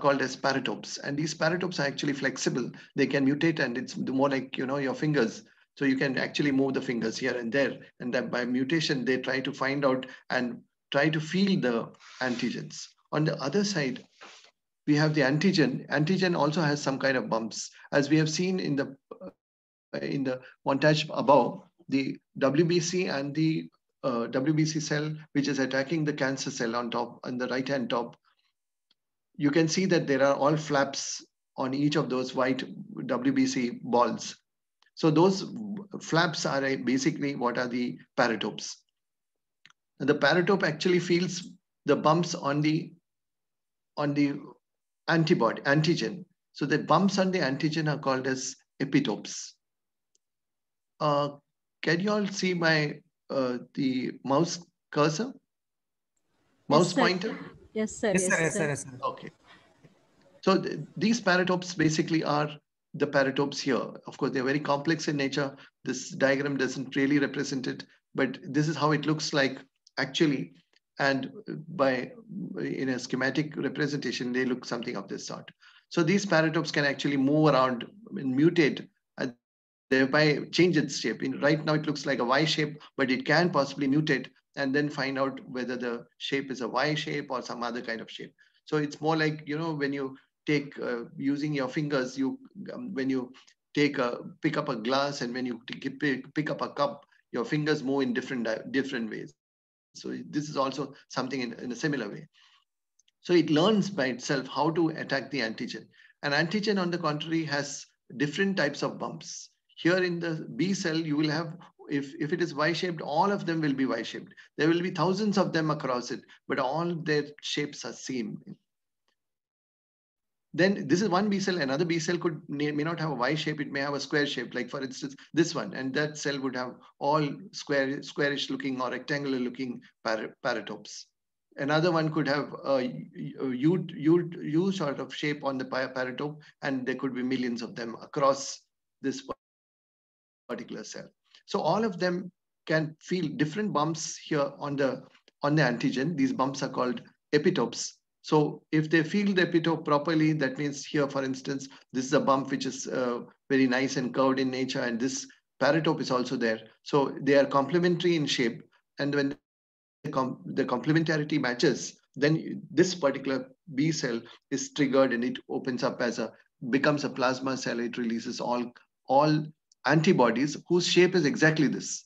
called as paratopes, and these paratopes are actually flexible. They can mutate, and it's more like you know your fingers so you can actually move the fingers here and there. And that by mutation, they try to find out and try to feel the antigens. On the other side, we have the antigen. Antigen also has some kind of bumps. As we have seen in the uh, in the montage above, the WBC and the uh, WBC cell, which is attacking the cancer cell on top, on the right-hand top, you can see that there are all flaps on each of those white WBC balls. So those flaps are basically what are the paratopes. The paratope actually feels the bumps on the on the antibody antigen. So the bumps on the antigen are called as epitopes. Uh, can you all see my uh, the mouse cursor? Mouse yes, pointer? Yes, sir. Yes, sir. Yes, sir. Yes, sir. Okay. So th these paratopes basically are the paratopes here. Of course, they're very complex in nature. This diagram doesn't really represent it, but this is how it looks like actually. And by in a schematic representation, they look something of this sort. So these paratopes can actually move around and mutate and thereby change its shape. In, right now, it looks like a Y shape, but it can possibly mutate and then find out whether the shape is a Y shape or some other kind of shape. So it's more like, you know, when you take uh, using your fingers you um, when you take a pick up a glass and when you pick, pick up a cup your fingers move in different different ways. So this is also something in, in a similar way. So it learns by itself how to attack the antigen. An antigen on the contrary has different types of bumps. Here in the b cell you will have if, if it is y-shaped all of them will be y-shaped. There will be thousands of them across it but all their shapes are same then this is one B cell. Another B cell could may not have a Y shape. It may have a square shape, like for instance, this one. And that cell would have all square, squarish looking or rectangular looking par paratopes. Another one could have a U, U, U sort of shape on the paratope, and there could be millions of them across this particular cell. So all of them can feel different bumps here on the on the antigen. These bumps are called epitopes so if they feel the epitope properly, that means here, for instance, this is a bump which is uh, very nice and curved in nature, and this paratope is also there. So they are complementary in shape. And when the, com the complementarity matches, then this particular B cell is triggered and it opens up as a, becomes a plasma cell. It releases all, all antibodies whose shape is exactly this.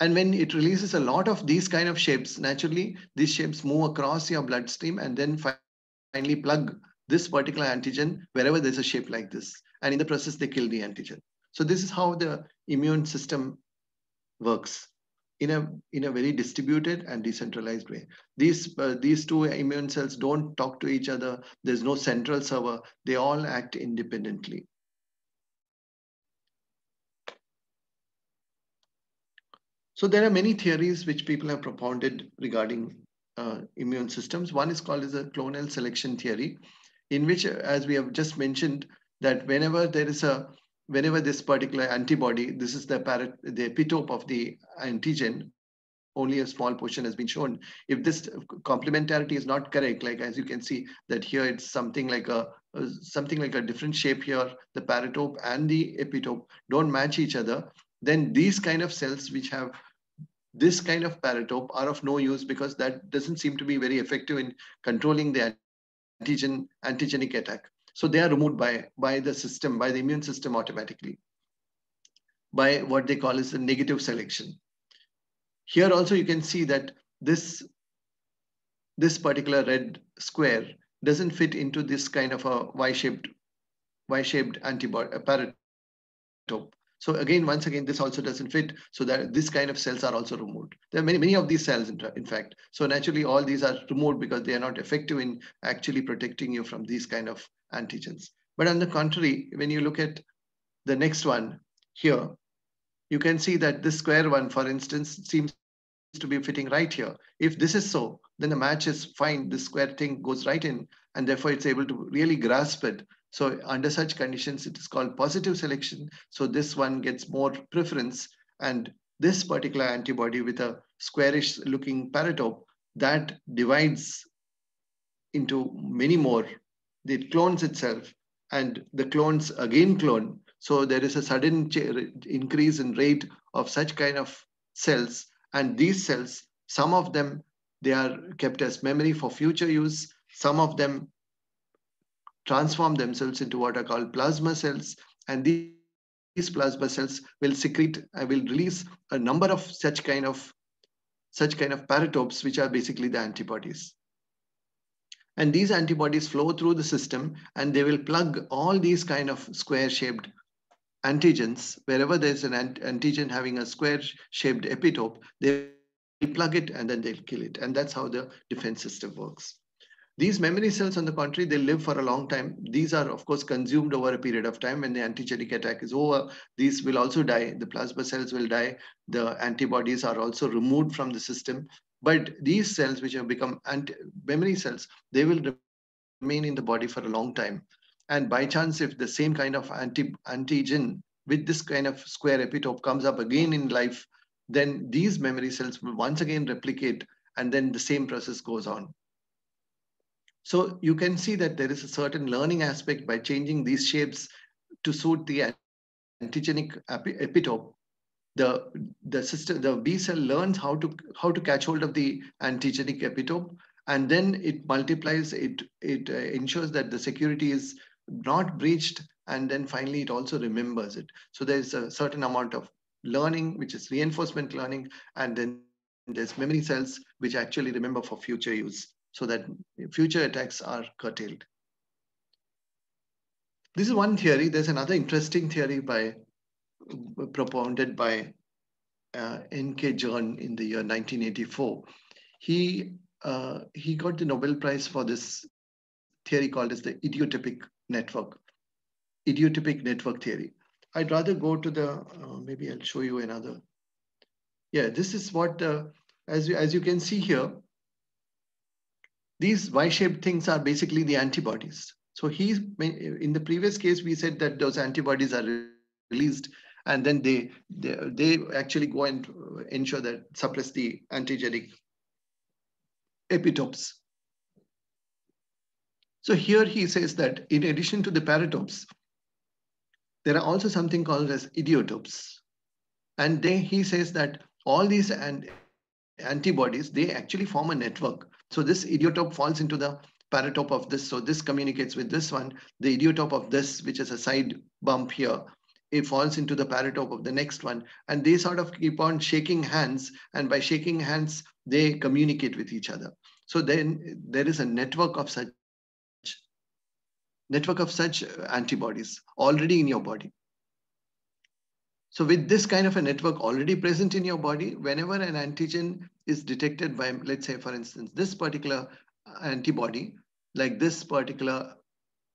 And when it releases a lot of these kind of shapes, naturally, these shapes move across your bloodstream and then finally plug this particular antigen wherever there's a shape like this. And in the process, they kill the antigen. So this is how the immune system works in a, in a very distributed and decentralized way. These, uh, these two immune cells don't talk to each other. There's no central server. They all act independently. So there are many theories which people have propounded regarding uh, immune systems. One is called as a clonal selection theory, in which, as we have just mentioned, that whenever there is a, whenever this particular antibody, this is the, parat, the epitope of the antigen, only a small portion has been shown. If this complementarity is not correct, like as you can see that here it's something like a something like a different shape here, the paratope and the epitope don't match each other, then these kind of cells which have this kind of paratope are of no use because that doesn't seem to be very effective in controlling the antigen antigenic attack. So they are removed by, by the system, by the immune system automatically by what they call as the negative selection. Here also you can see that this, this particular red square doesn't fit into this kind of a Y-shaped Y-shaped antibody paratope. So again, once again, this also doesn't fit. So that this kind of cells are also removed. There are many, many of these cells, in, in fact. So naturally, all these are removed because they are not effective in actually protecting you from these kind of antigens. But on the contrary, when you look at the next one here, you can see that this square one, for instance, seems to be fitting right here. If this is so, then the match is fine. The square thing goes right in, and therefore it's able to really grasp it so under such conditions, it is called positive selection. So this one gets more preference and this particular antibody with a squarish looking paratope that divides into many more. It clones itself and the clones again clone. So there is a sudden increase in rate of such kind of cells. And these cells, some of them, they are kept as memory for future use. Some of them transform themselves into what are called plasma cells. And these plasma cells will secrete, uh, will release a number of such kind of such kind of paratopes, which are basically the antibodies. And these antibodies flow through the system and they will plug all these kind of square shaped antigens. Wherever there's an antigen having a square shaped epitope, they plug it and then they'll kill it. And that's how the defense system works. These memory cells, on the contrary, they live for a long time. These are, of course, consumed over a period of time. When the antigenic attack is over, these will also die. The plasma cells will die. The antibodies are also removed from the system. But these cells, which have become memory cells, they will remain in the body for a long time. And by chance, if the same kind of anti antigen with this kind of square epitope comes up again in life, then these memory cells will once again replicate and then the same process goes on. So you can see that there is a certain learning aspect by changing these shapes to suit the antigenic epitope. The, the system, the B cell learns how to how to catch hold of the antigenic epitope, and then it multiplies. It it uh, ensures that the security is not breached, and then finally it also remembers it. So there's a certain amount of learning, which is reinforcement learning, and then there's memory cells which actually remember for future use so that future attacks are curtailed. This is one theory. There's another interesting theory by propounded by uh, N.K. Jerne in the year 1984. He uh, he got the Nobel Prize for this theory called as the idiotypic network, idiotypic network theory. I'd rather go to the, uh, maybe I'll show you another. Yeah, this is what, uh, as, you, as you can see here, these Y-shaped things are basically the antibodies. So he's in the previous case, we said that those antibodies are released and then they, they, they actually go and ensure that suppress the antigenic epitopes. So here he says that in addition to the paratopes, there are also something called as idiotopes. And they, he says that all these and antibodies, they actually form a network. So this idiotope falls into the paratope of this. So this communicates with this one. The idiotope of this, which is a side bump here, it falls into the paratope of the next one. And they sort of keep on shaking hands. And by shaking hands, they communicate with each other. So then there is a network of such network of such antibodies already in your body. So with this kind of a network already present in your body, whenever an antigen is detected by, let's say, for instance, this particular uh, antibody, like this particular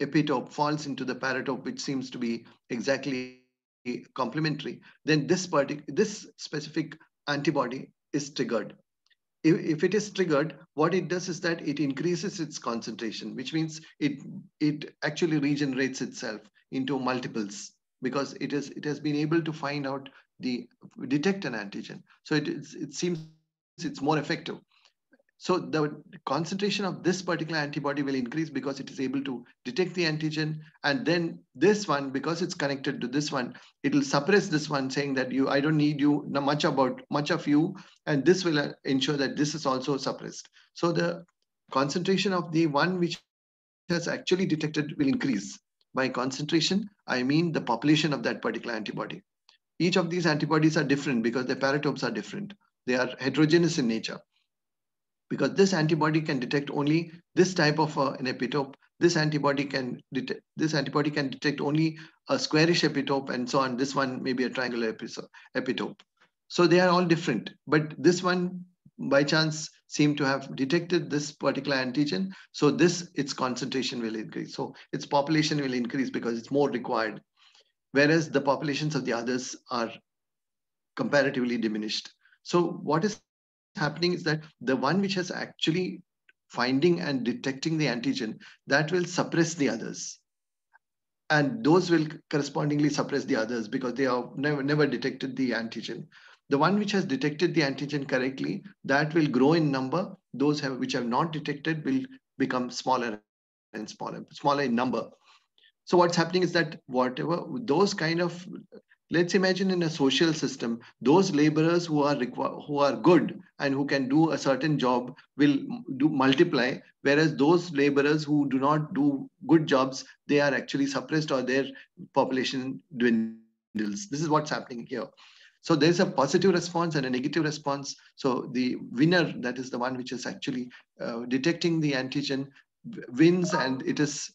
epitope falls into the paratope, which seems to be exactly complementary, then this, this specific antibody is triggered. If, it is triggered, what it does is that it increases its concentration, which means it, it actually regenerates itself into multiples because it is it has been able to find out the detect an antigen. So it it seems it's more effective. So the concentration of this particular antibody will increase because it is able to detect the antigen. And then this one, because it's connected to this one, it will suppress this one saying that you, I don't need you much about much of you. And this will uh, ensure that this is also suppressed. So the concentration of the one which has actually detected will increase. By concentration, I mean the population of that particular antibody. Each of these antibodies are different because their paratopes are different. They are heterogeneous in nature because this antibody can detect only this type of uh, an epitope. This antibody can detect this antibody can detect only a squarish epitope and so on. This one may be a triangular epitope. So they are all different, but this one by chance seem to have detected this particular antigen. So this, its concentration will increase. So its population will increase because it's more required. Whereas the populations of the others are comparatively diminished. So what is happening is that the one which has actually finding and detecting the antigen, that will suppress the others. And those will correspondingly suppress the others because they have never, never detected the antigen. The one which has detected the antigen correctly, that will grow in number. Those have, which have not detected will become smaller and smaller, smaller in number. So what's happening is that whatever those kind of let's imagine in a social system those laborers who are who are good and who can do a certain job will do multiply whereas those laborers who do not do good jobs they are actually suppressed or their population dwindles. This is what's happening here. So there's a positive response and a negative response. So the winner that is the one which is actually uh, detecting the antigen wins and it is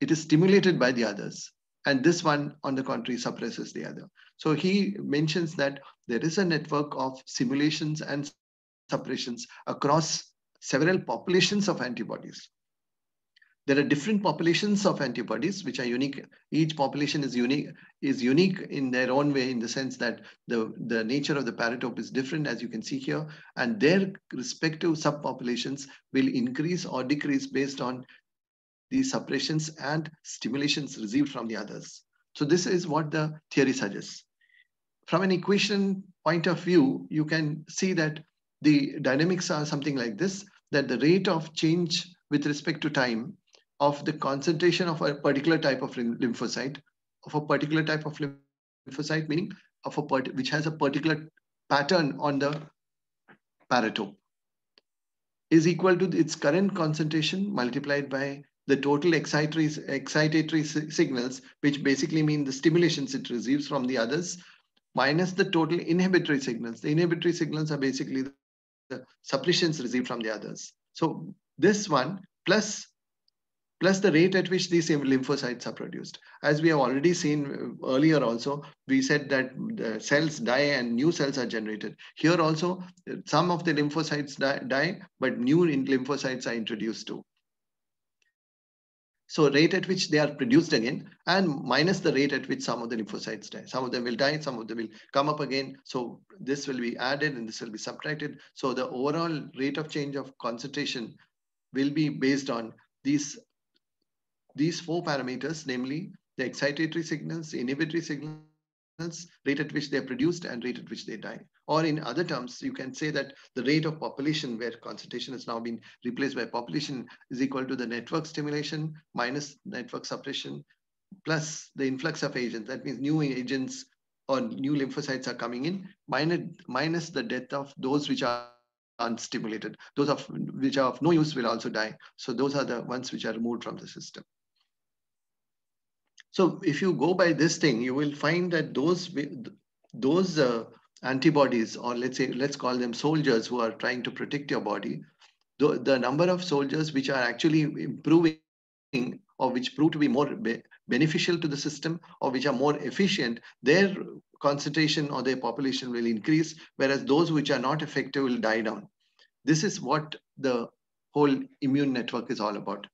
it is stimulated by the others and this one, on the contrary, suppresses the other. So he mentions that there is a network of simulations and suppressions across several populations of antibodies. There are different populations of antibodies which are unique. Each population is unique is unique in their own way in the sense that the, the nature of the paratope is different as you can see here and their respective subpopulations will increase or decrease based on these suppressions and stimulations received from the others. So this is what the theory suggests. From an equation point of view, you can see that the dynamics are something like this, that the rate of change with respect to time of the concentration of a particular type of lymphocyte, of a particular type of lymphocyte, meaning of a part which has a particular pattern on the paratope, is equal to its current concentration multiplied by the total excitatory, excitatory signals, which basically mean the stimulations it receives from the others, minus the total inhibitory signals. The inhibitory signals are basically the suppressions received from the others. So this one plus plus the rate at which these lymphocytes are produced. As we have already seen uh, earlier also, we said that the cells die and new cells are generated. Here also, some of the lymphocytes die, die but new lymphocytes are introduced too. So rate at which they are produced again and minus the rate at which some of the lymphocytes die. Some of them will die, some of them will come up again. So this will be added and this will be subtracted. So the overall rate of change of concentration will be based on these, these four parameters, namely the excitatory signals, inhibitory signals, rate at which they are produced and rate at which they die. Or in other terms, you can say that the rate of population where concentration has now been replaced by population is equal to the network stimulation minus network suppression plus the influx of agents. That means new agents or new lymphocytes are coming in minus, minus the death of those which are unstimulated. Those of which are of no use will also die. So those are the ones which are removed from the system. So if you go by this thing, you will find that those those uh, antibodies, or let's say let's call them soldiers who are trying to protect your body, the, the number of soldiers which are actually improving or which prove to be more be beneficial to the system or which are more efficient, their concentration or their population will increase, whereas those which are not effective will die down. This is what the whole immune network is all about.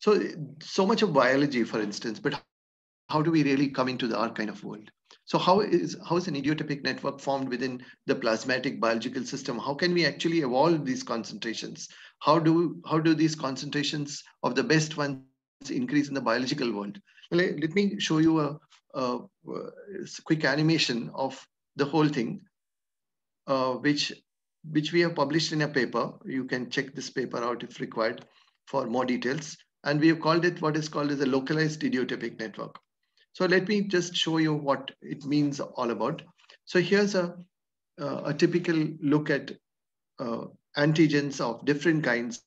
So, so much of biology, for instance, but how do we really come into the, our kind of world? So how is, how is an idiotypic network formed within the plasmatic biological system? How can we actually evolve these concentrations? How do, how do these concentrations of the best ones increase in the biological world? Let, let me show you a, a, a quick animation of the whole thing. uh, which which we have published in a paper. You can check this paper out if required for more details. And we have called it what is called as a localized idiotypic network. So let me just show you what it means all about. So here's a, uh, a typical look at uh, antigens of different kinds.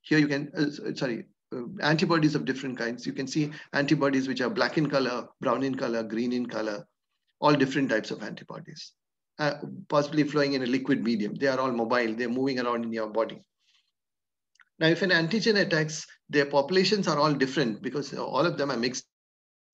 Here you can, uh, sorry, uh, antibodies of different kinds. You can see antibodies which are black in color, brown in color, green in color, all different types of antibodies uh, possibly flowing in a liquid medium. They are all mobile, they're moving around in your body. Now, if an antigen attacks, their populations are all different because all of them are mixed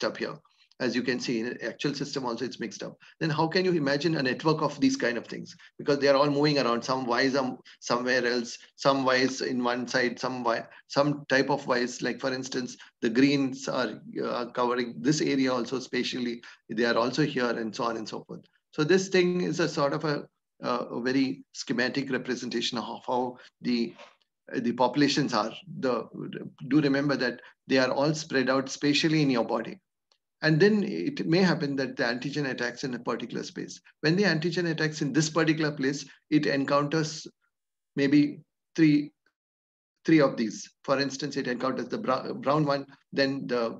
up here. As you can see in the actual system also it's mixed up. Then how can you imagine a network of these kind of things? Because they are all moving around. Some Ys are somewhere else, some Ys in one side, some Y, some type of Ys. Like for instance, the greens are uh, covering this area also spatially. They are also here and so on and so forth. So this thing is a sort of a, a very schematic representation of how the the populations are. The, do remember that they are all spread out spatially in your body. And then it may happen that the antigen attacks in a particular space. When the antigen attacks in this particular place, it encounters maybe three, three of these. For instance, it encounters the brown one, then the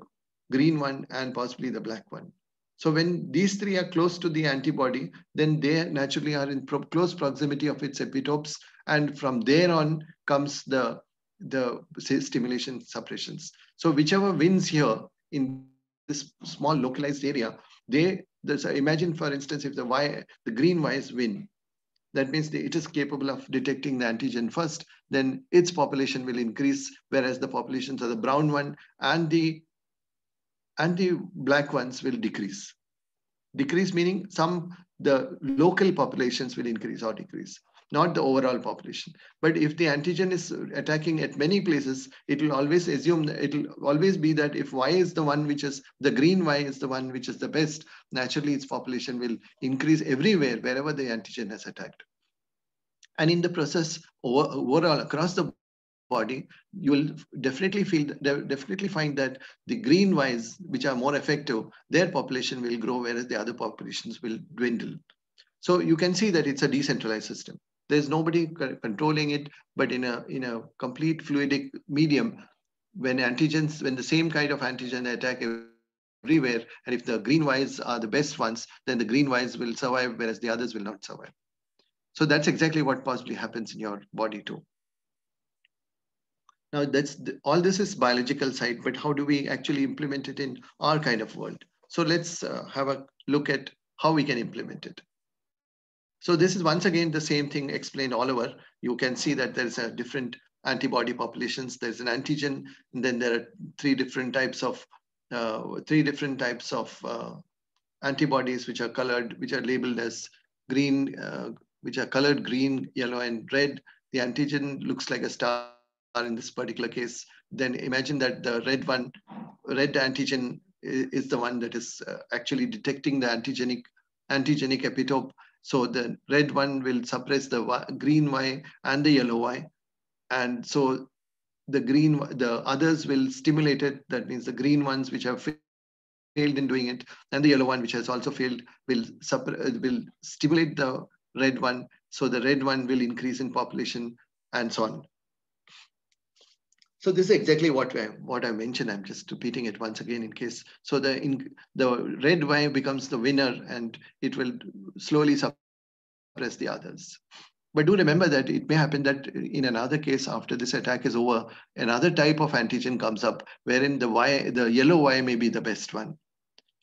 green one, and possibly the black one. So when these three are close to the antibody, then they naturally are in pro close proximity of its epitopes. And from there on comes the, the stimulation suppressions. So whichever wins here in this small localized area, they a, imagine for instance if the y the green Ys win, that means it is capable of detecting the antigen first, then its population will increase, whereas the populations of the brown one and the and the black ones will decrease. Decrease meaning some, the local populations will increase or decrease, not the overall population. But if the antigen is attacking at many places, it will always assume, it will always be that if Y is the one which is, the green Y is the one which is the best, naturally its population will increase everywhere, wherever the antigen has attacked. And in the process, overall, across the body, you will definitely feel definitely find that the green Ys, which are more effective, their population will grow, whereas the other populations will dwindle. So you can see that it's a decentralized system. There's nobody controlling it, but in a in a complete fluidic medium, when antigens, when the same kind of antigen attack everywhere, and if the green Ys are the best ones, then the green Ys will survive, whereas the others will not survive. So that's exactly what possibly happens in your body too. Now that's the, all this is biological side, but how do we actually implement it in our kind of world? So let's uh, have a look at how we can implement it. So this is once again the same thing explained all over. You can see that there's a different antibody populations. There's an antigen, and then there are three different types of uh, three different types of uh, antibodies which are colored, which are labeled as green, uh, which are colored green, yellow, and red. The antigen looks like a star in this particular case, then imagine that the red one, red antigen is the one that is uh, actually detecting the antigenic antigenic epitope. So the red one will suppress the green Y and the yellow Y. And so the green, the others will stimulate it. That means the green ones which have failed in doing it and the yellow one which has also failed will, uh, will stimulate the red one. So the red one will increase in population and so on. So this is exactly what I, what I mentioned. I'm just repeating it once again in case. So the in, the red Y becomes the winner and it will slowly suppress the others. But do remember that it may happen that in another case, after this attack is over, another type of antigen comes up wherein the Y, the yellow Y may be the best one.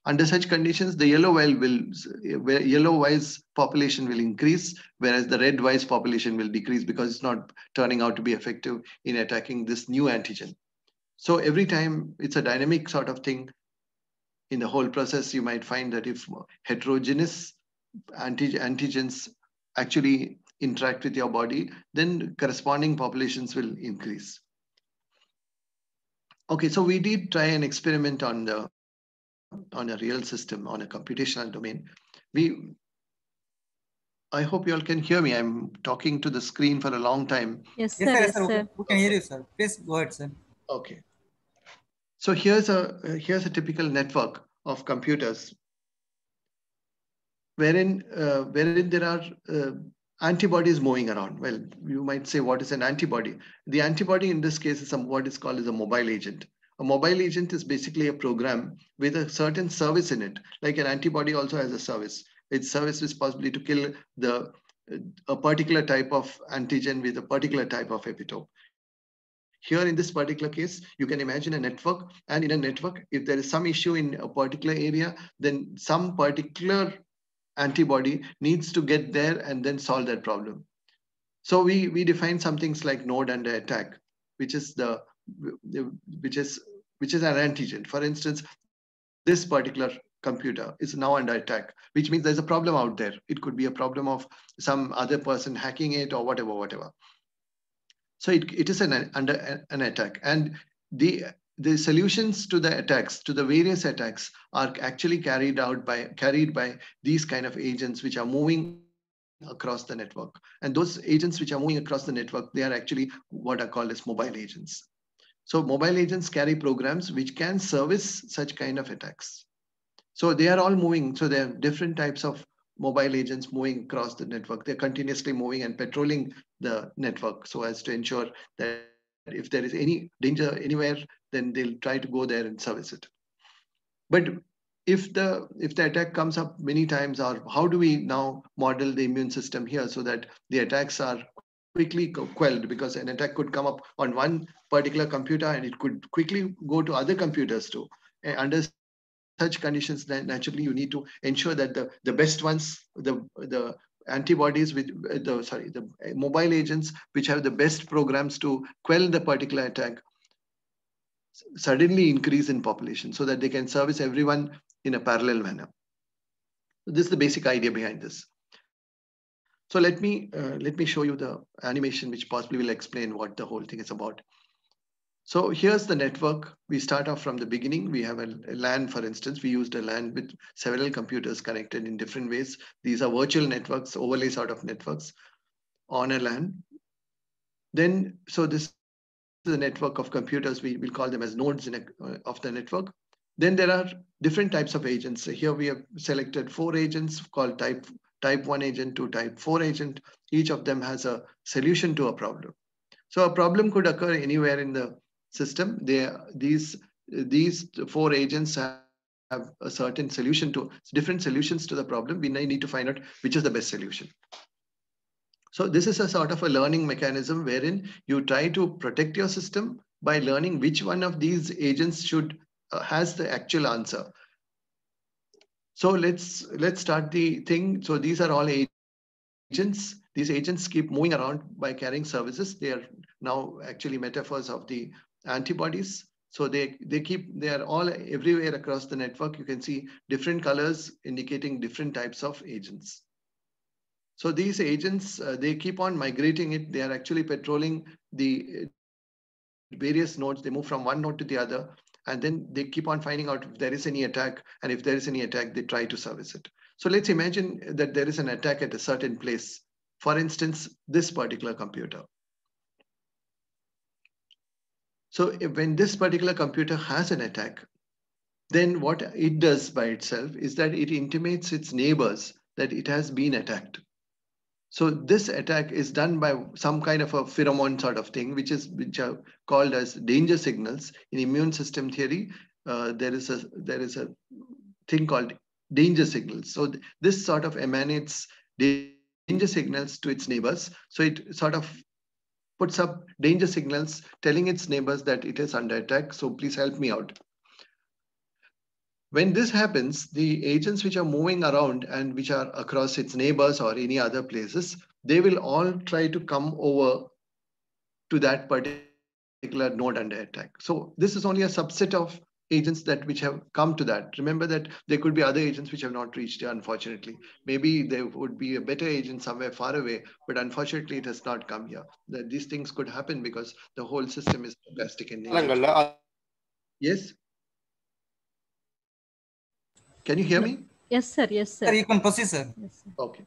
Under such conditions, the yellow Y will yellow Y's population will increase, whereas the red wise population will decrease because it's not turning out to be effective in attacking this new antigen. So every time it's a dynamic sort of thing. In the whole process, you might find that if heterogeneous antigens actually interact with your body, then corresponding populations will increase. Okay, so we did try an experiment on the on a real system, on a computational domain. We, I hope you all can hear me. I'm talking to the screen for a long time. Yes, sir. Yes, Yes, sir. sir. We can hear you, sir. Please go ahead, sir. Okay. So here's a here's a typical network of computers. wherein uh, wherein there are uh, antibodies moving around. Well, you might say, what is an antibody? The antibody in this case is some, what is called as a mobile agent. A mobile agent is basically a program with a certain service in it. Like an antibody also has a service. Its service is possibly to kill the a particular type of antigen with a particular type of epitope. Here in this particular case, you can imagine a network and in a network, if there is some issue in a particular area, then some particular antibody needs to get there and then solve that problem. So we, we define some things like node under attack, which is the which is which is an antigen. For instance, this particular computer is now under attack, which means there's a problem out there. It could be a problem of some other person hacking it or whatever, whatever. So it, it is an under an attack. And the the solutions to the attacks, to the various attacks, are actually carried out by carried by these kind of agents which are moving across the network. And those agents which are moving across the network, they are actually what are called as mobile agents. So mobile agents carry programs which can service such kind of attacks. So they are all moving. So there are different types of mobile agents moving across the network. They're continuously moving and patrolling the network so as to ensure that if there is any danger anywhere, then they'll try to go there and service it. But if the if the attack comes up many times, or how do we now model the immune system here so that the attacks are quickly quelled because an attack could come up on one particular computer and it could quickly go to other computers too. And under such conditions, naturally you need to ensure that the, the best ones, the, the antibodies with uh, the sorry the uh, mobile agents which have the best programs to quell the particular attack suddenly increase in population so that they can service everyone in a parallel manner this is the basic idea behind this so let me uh, let me show you the animation which possibly will explain what the whole thing is about so here's the network. We start off from the beginning. We have a, a, LAN, for instance. We used a LAN with several computers connected in different ways. These are virtual networks, overlay sort of networks on a LAN. Then, so this is a network of computers. We will call them as nodes a, uh, of the network. Then there are different types of agents. So here we have selected four agents called type, type 1 agent to type 4 agent. Each of them has a solution to a problem. So a problem could occur anywhere in the system. They, these, these four agents have, have a certain solution to different solutions to the problem. We need to find out which is the best solution. So this is a sort of a learning mechanism wherein you try to protect your system by learning which one of these agents should uh, has the actual answer. So let's let's start the thing. So these are all agents. These agents keep moving around by carrying services. They are now actually metaphors of the antibodies. So they, they keep, they are all everywhere across the network. You can see different colors indicating different types of agents. So these agents, uh, they keep on migrating it. They are actually patrolling the various nodes. They move from one node to the other. And then they keep on finding out if there is any attack. And if there is any attack, they try to service it. So let's imagine that there is an attack at a certain place. For instance, this particular computer. So when this particular computer has an attack, then what it does by itself is that it intimates its neighbors that it has been attacked. So this attack is done by some kind of a pheromone sort of thing, which is which are called as danger signals. In immune system theory, uh, there is a there is a thing called danger signals. So th this sort of emanates danger signals to its neighbors. So it sort of puts up danger signals telling its neighbors that it is under attack. So please help me out. When this happens, the agents which are moving around and which are across its neighbors or any other places, they will all try to come over to that particular node under attack. So this is only a subset of agents that which have come to that. Remember that there could be other agents which have not reached here, unfortunately. Maybe there would be a better agent somewhere far away, but unfortunately it has not come here. That these things could happen because the whole system is plastic in nature. Yes? Can you hear me? Yes, sir. Yes, sir. Sir, you can proceed, sir. Yes, sir. Okay.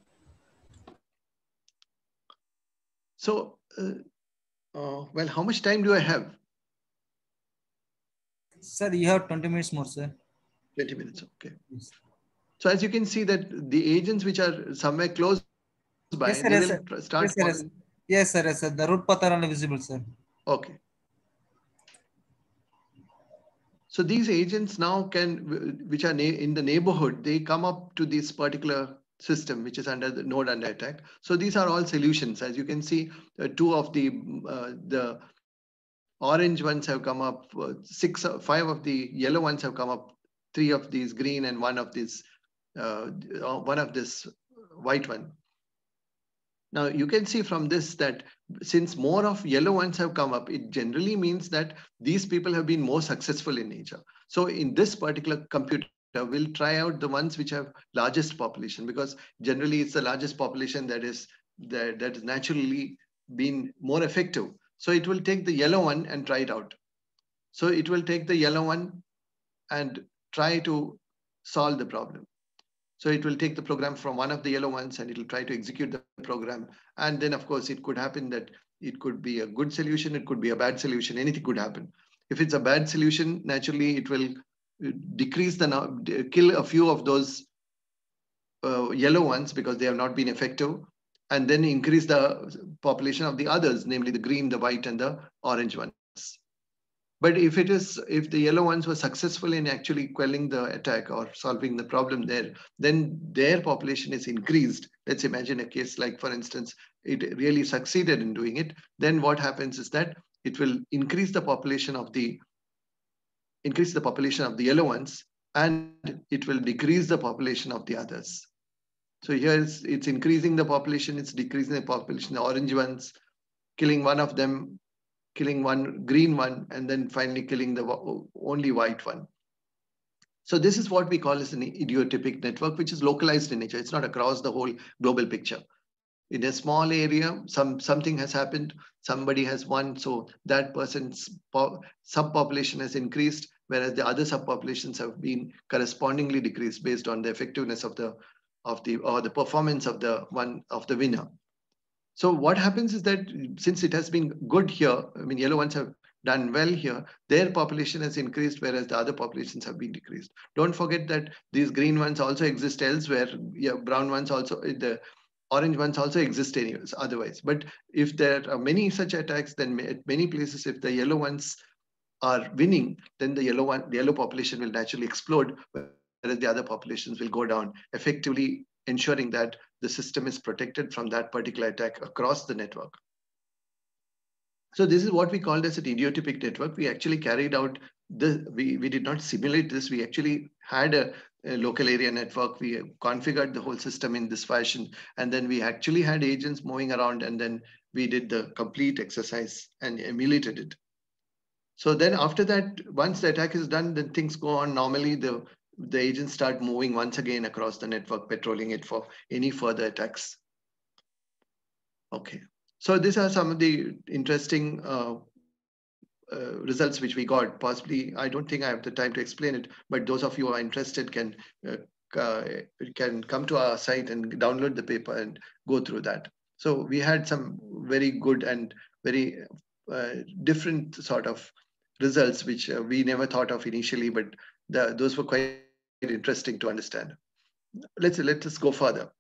So, uh, uh, well, how much time do I have? Sir, you have 20 minutes more, sir. 20 minutes, okay. Yes. So as you can see that the agents which are somewhere close by, Yes, sir, they yes, will sir. start. Yes, sir, yes. following- Yes, sir. Yes, sir. The root path are only visible, sir. Okay. So these agents now can, which are in the neighborhood, they come up to this particular system, which is under the node under attack. So these are all solutions. As you can see, uh, two of the uh, the orange ones have come up. Uh, six, uh, five of the yellow ones have come up. Three of these green and one of this, uh, uh, one of this white one. Now you can see from this that since more of yellow ones have come up, it generally means that these people have been more successful in nature. So in this particular computer, we'll try out the ones which have largest population because generally it's the largest population that is that, that is naturally been more effective. So it will take the yellow one and try it out. So it will take the yellow one and try to solve the problem. So it will take the program from one of the yellow ones and it will try to execute the program. And then of course it could happen that it could be a good solution, it could be a bad solution, anything could happen. If it's a bad solution, naturally it will uh, decrease the, kill a few of those uh, yellow ones because they have not been effective and then increase the population of the others, namely the green, the white and the orange ones. But if it is, if the yellow ones were successful in actually quelling the attack or solving the problem there, then their population is increased. Let's imagine a case like, for instance, it really succeeded in doing it. Then what happens is that it will increase the population of the increase the population of the yellow ones, and it will decrease the population of the others. So here it's, it's increasing the population, it's decreasing the population, the orange ones, killing one of them, killing one green one, and then finally killing the only white one. So this is what we call as an idiotypic network, which is localized in nature. It's not across the whole global picture. In a small area, some something has happened, somebody has won, so that person's subpopulation has increased, whereas the other subpopulations have been correspondingly decreased based on the effectiveness of the of the or the performance of the one of the winner. So what happens is that since it has been good here, I mean, yellow ones have done well here, their population has increased, whereas the other populations have been decreased. Don't forget that these green ones also exist elsewhere. Yeah, brown ones also, the orange ones also exist anyways, otherwise. But if there are many such attacks, then at many places, if the yellow ones are winning, then the yellow one, the yellow population will naturally explode, whereas the other populations will go down, effectively ensuring that the system is protected from that particular attack across the network. So this is what we called as an idiotypic network. We actually carried out the, we, we did not simulate this. We actually had a, a local area network. We configured the whole system in this fashion. And then we actually had agents moving around and then we did the complete exercise and emulated it. So then after that, once the attack is done, then things go on normally. The, the agents start moving once again across the network, patrolling it for any further attacks. Okay. So these are some of the interesting uh, uh, results which we got. Possibly, I don't think I have the time to explain it, but those of you who are interested can uh, can come to our site and download the paper and go through that. So we had some very good and very uh, different sort of results which uh, we never thought of initially, but the, those were quite interesting to understand. Let's let us go further.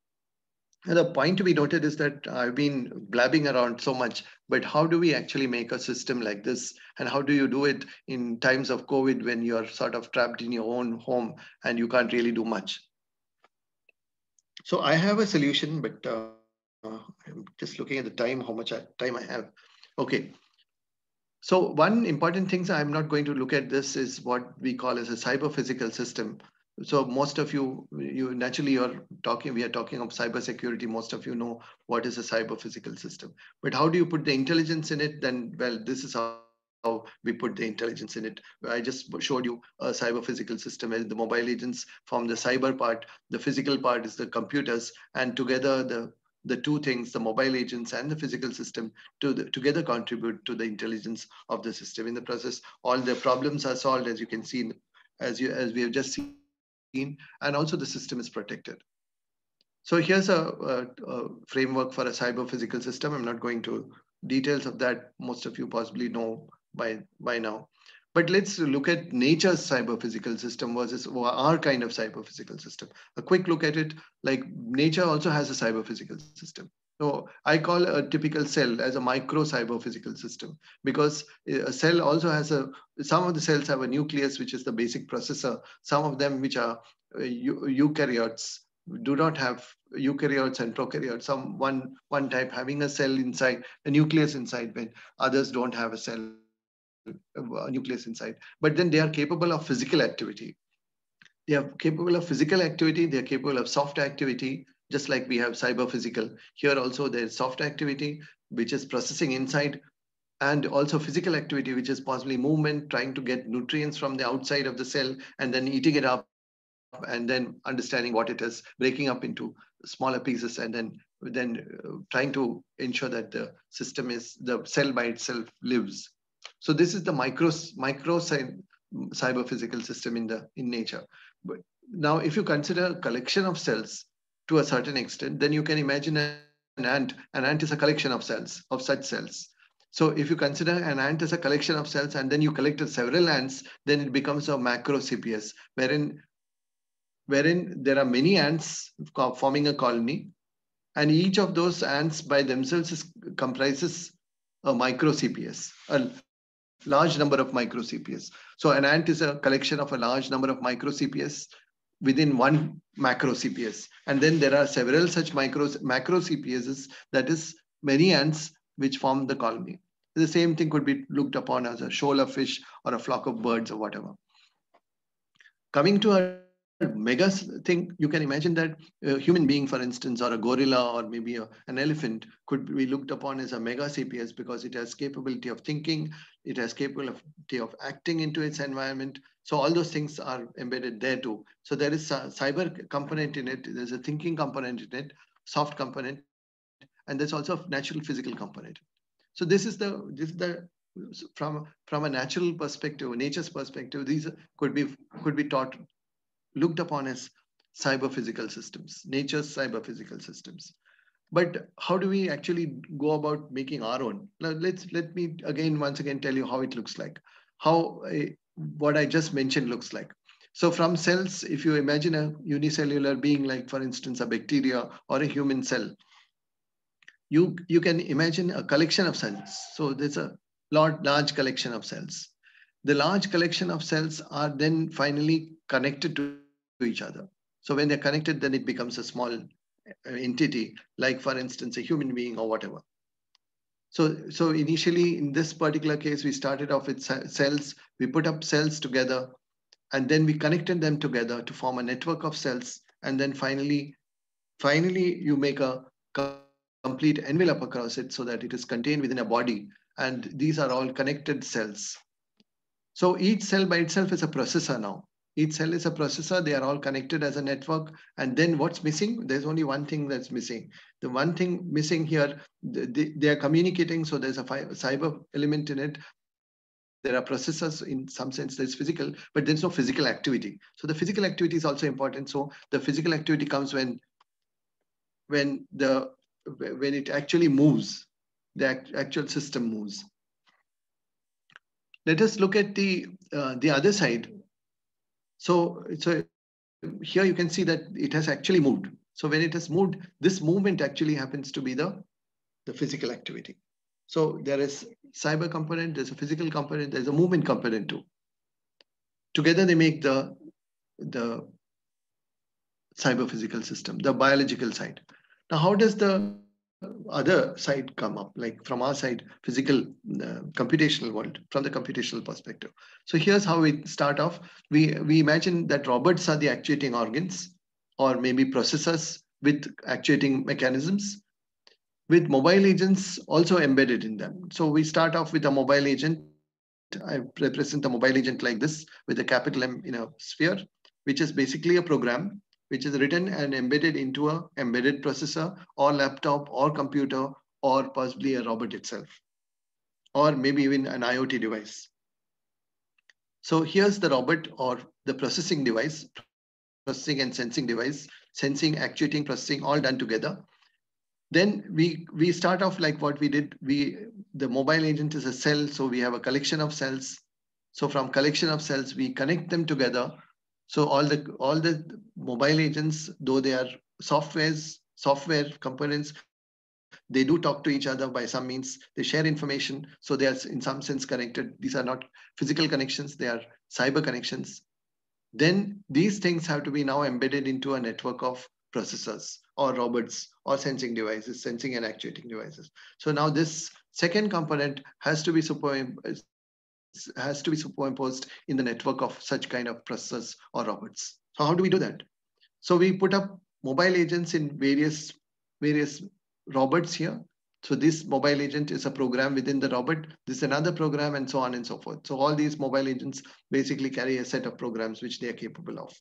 And the point to be noted is that I've been blabbing around so much, but how do we actually make a system like this? And how do you do it in times of COVID when you're sort of trapped in your own home and you can't really do much? So I have a solution, but uh, I'm just looking at the time, how much time I have. Okay. So one important thing I'm not going to look at this is what we call as a cyber physical system. So most of you, you naturally you're talking, we are talking of cybersecurity. Most of you know what is a cyber physical system. But how do you put the intelligence in it? Then, well, this is how how we put the intelligence in it. I just showed you a cyber physical system where the mobile agents form the cyber part, the physical part is the computers, and together the the two things, the mobile agents and the physical system, to the, together contribute to the intelligence of the system. In the process, all the problems are solved, as you can see, as you as we have just seen, and also the system is protected. So here's a, a, a framework for a cyber physical system. I'm not going to details of that. Most of you possibly know by by now. But let's look at nature's cyber physical system versus our kind of cyber physical system. A quick look at it, like nature also has a cyber physical system. So I call a typical cell as a micro cyber physical system because a cell also has a, some of the cells have a nucleus, which is the basic processor. Some of them, which are uh, eukaryotes, do not have eukaryotes and prokaryotes. Some one, one type having a cell inside, a nucleus inside, when others don't have a cell a nucleus inside. But then they are capable of physical activity. They are capable of physical activity. They are capable of soft activity, just like we have cyber physical. Here also there's soft activity, which is processing inside and also physical activity, which is possibly movement, trying to get nutrients from the outside of the cell and then eating it up and then understanding what it is, breaking up into smaller pieces and then then uh, trying to ensure that the system is the cell by itself lives so this is the micro micro cyber physical system in the in nature but now if you consider a collection of cells to a certain extent then you can imagine an ant an ant is a collection of cells of such cells. So if you consider an ant as a collection of cells and then you collected several ants then it becomes a macro cps wherein wherein there are many ants forming a colony. And each of those ants by themselves is, comprises a micro CPS, a large number of micro CPS. So an ant is a collection of a large number of micro CPS within one macro CPS. And then there are several such micro, macro CPSs, that is many ants which form the colony. The same thing could be looked upon as a shoal of fish or a flock of birds or whatever. Coming to a mega thing, you can imagine that a human being, for instance, or a gorilla or maybe a, an elephant could be looked upon as a mega CPS because it has capability of thinking, it has capability of acting into its environment. So all those things are embedded there too. So there is a cyber component in it, there's a thinking component in it, soft component, and there's also a natural physical component. So this is the this is the from from a natural perspective, nature's perspective, these could be could be taught looked upon as cyber physical systems, nature's cyber physical systems. But how do we actually go about making our own? Now, let's let me again once again tell you how it looks like, how what I just mentioned looks like. So from cells, if you imagine a unicellular being like, for instance, a bacteria or a human cell, you, you can imagine a collection of cells. So there's a lot, large collection of cells. The large collection of cells are then finally connected to each other. So when they're connected, then it becomes a small entity, like for instance, a human being or whatever. So, so initially in this particular case, we started off with cells, we put up cells together, and then we connected them together to form a network of cells. And then finally, finally you make a complete envelope across it so that it is contained within a body. And these are all connected cells. So each cell by itself is a processor now. Each cell is a processor. They are all connected as a network. And then what's missing? There's only one thing that's missing. The one thing missing here, they, they are communicating. So there's a cyber element in it. There are processors in some sense there's physical, but there's no physical activity. So the physical activity is also important. So the physical activity comes when when the when it actually moves, the actual system moves. Let us look at the uh, the other side so, so here you can see that it has actually moved. So when it has moved, this movement actually happens to be the, the physical activity. So there is cyber component, there's a physical component, there's a movement component too. Together they make the, the cyber physical system, the biological side. Now, how does the other side come up, like from our side, physical, uh, computational world, from the computational perspective. So here's how we start off. We, we imagine that robots are the actuating organs or maybe processors with actuating mechanisms with mobile agents also embedded in them. So we start off with a mobile agent. I represent a mobile agent like this with a capital M in a sphere, which is basically a program which is written and embedded into a embedded processor or laptop or computer or possibly a robot itself or maybe even an IoT device. So here's the robot or the processing device, processing and sensing device, sensing, actuating, processing, all done together. Then we, we start off like what we did. We The mobile agent is a cell. So we have a collection of cells. So from collection of cells, we connect them together. So all the all the mobile agents, though they are softwares, software components, they do talk to each other by some means. They share information. So they are in some sense connected. These are not physical connections. They are cyber connections. Then these things have to be now embedded into a network of processors or robots or sensing devices, sensing and actuating devices. So now this second component has to be superimposed has to be superimposed in the network of such kind of processors or robots. So how do we do that? So we put up mobile agents in various various robots here. So this mobile agent is a program within the robot. This is another program and so on and so forth. So all these mobile agents basically carry a set of programs which they are capable of.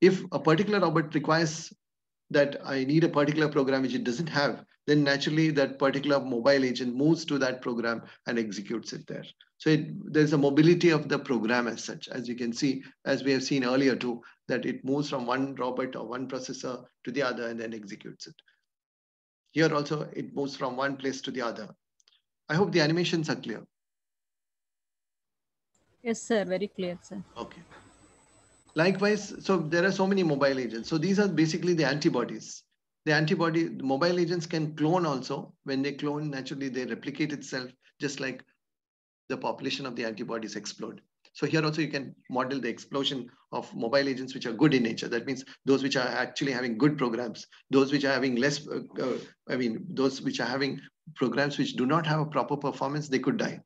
If a particular robot requires that I need a particular program which it doesn't have, then naturally that particular mobile agent moves to that program and executes it there. So it, there's a mobility of the program as such, as you can see, as we have seen earlier too, that it moves from one robot or one processor to the other and then executes it. Here also, it moves from one place to the other. I hope the animations are clear. Yes, sir. Very clear, sir. Okay. Likewise, so there are so many mobile agents. So these are basically the antibodies. The antibody, the mobile agents can clone also. When they clone, naturally they replicate itself, just like the population of the antibodies explode. So here also you can model the explosion of mobile agents which are good in nature. That means those which are actually having good programs, those which are having less, uh, uh, I mean, those which are having programs which do not have a proper performance, they could die.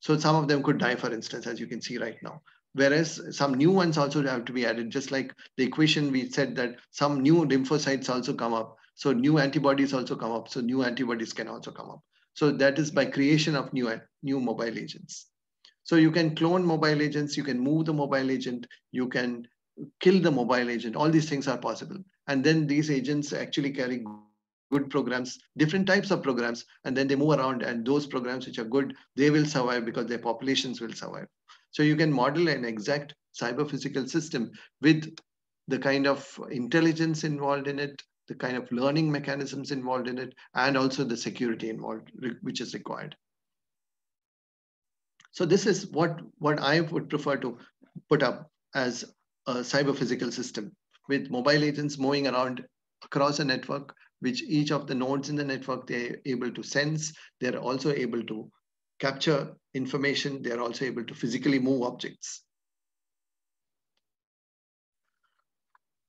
So some of them could die, for instance, as you can see right now. Whereas some new ones also have to be added, just like the equation we said that some new lymphocytes also come up. So new antibodies also come up. So new antibodies can also come up. So that is by creation of new, new mobile agents. So you can clone mobile agents, you can move the mobile agent, you can kill the mobile agent. All these things are possible. And then these agents actually carry good programs, different types of programs, and then they move around and those programs which are good, they will survive because their populations will survive. So you can model an exact cyber physical system with the kind of intelligence involved in it, the kind of learning mechanisms involved in it, and also the security involved, which is required. So this is what, what I would prefer to put up as a cyber physical system with mobile agents moving around across a network, which each of the nodes in the network, they're able to sense. They're also able to capture information. They're also able to physically move objects.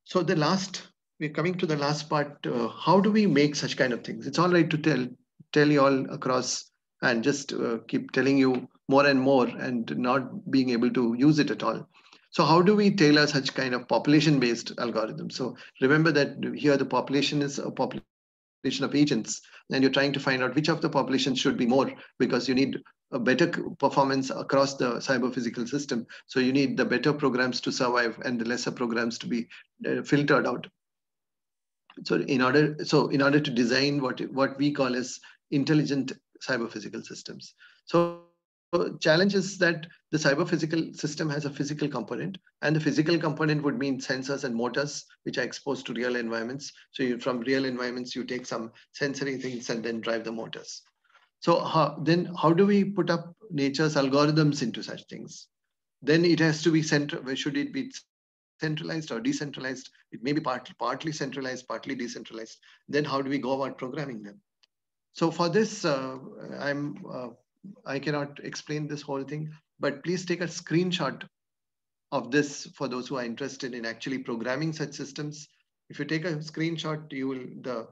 So the last, we're coming to the last part. Uh, how do we make such kind of things? It's all right to tell, tell you all across and just uh, keep telling you more and more and not being able to use it at all. So how do we tailor such kind of population-based algorithms? So remember that here the population is a population of agents, and you're trying to find out which of the population should be more because you need a better performance across the cyber physical system. So you need the better programs to survive and the lesser programs to be uh, filtered out. So in order, so in order to design what what we call as intelligent cyber physical systems. So challenge is that the cyber physical system has a physical component and the physical component would mean sensors and motors which are exposed to real environments. So you, from real environments you take some sensory things and then drive the motors. So how, then how do we put up nature's algorithms into such things? Then it has to be central should it be centralized or decentralized? It may be part, partly centralized partly decentralized. Then how do we go about programming them? So for this uh, i'm uh, I cannot explain this whole thing, but please take a screenshot of this for those who are interested in actually programming such systems. If you take a screenshot, you will the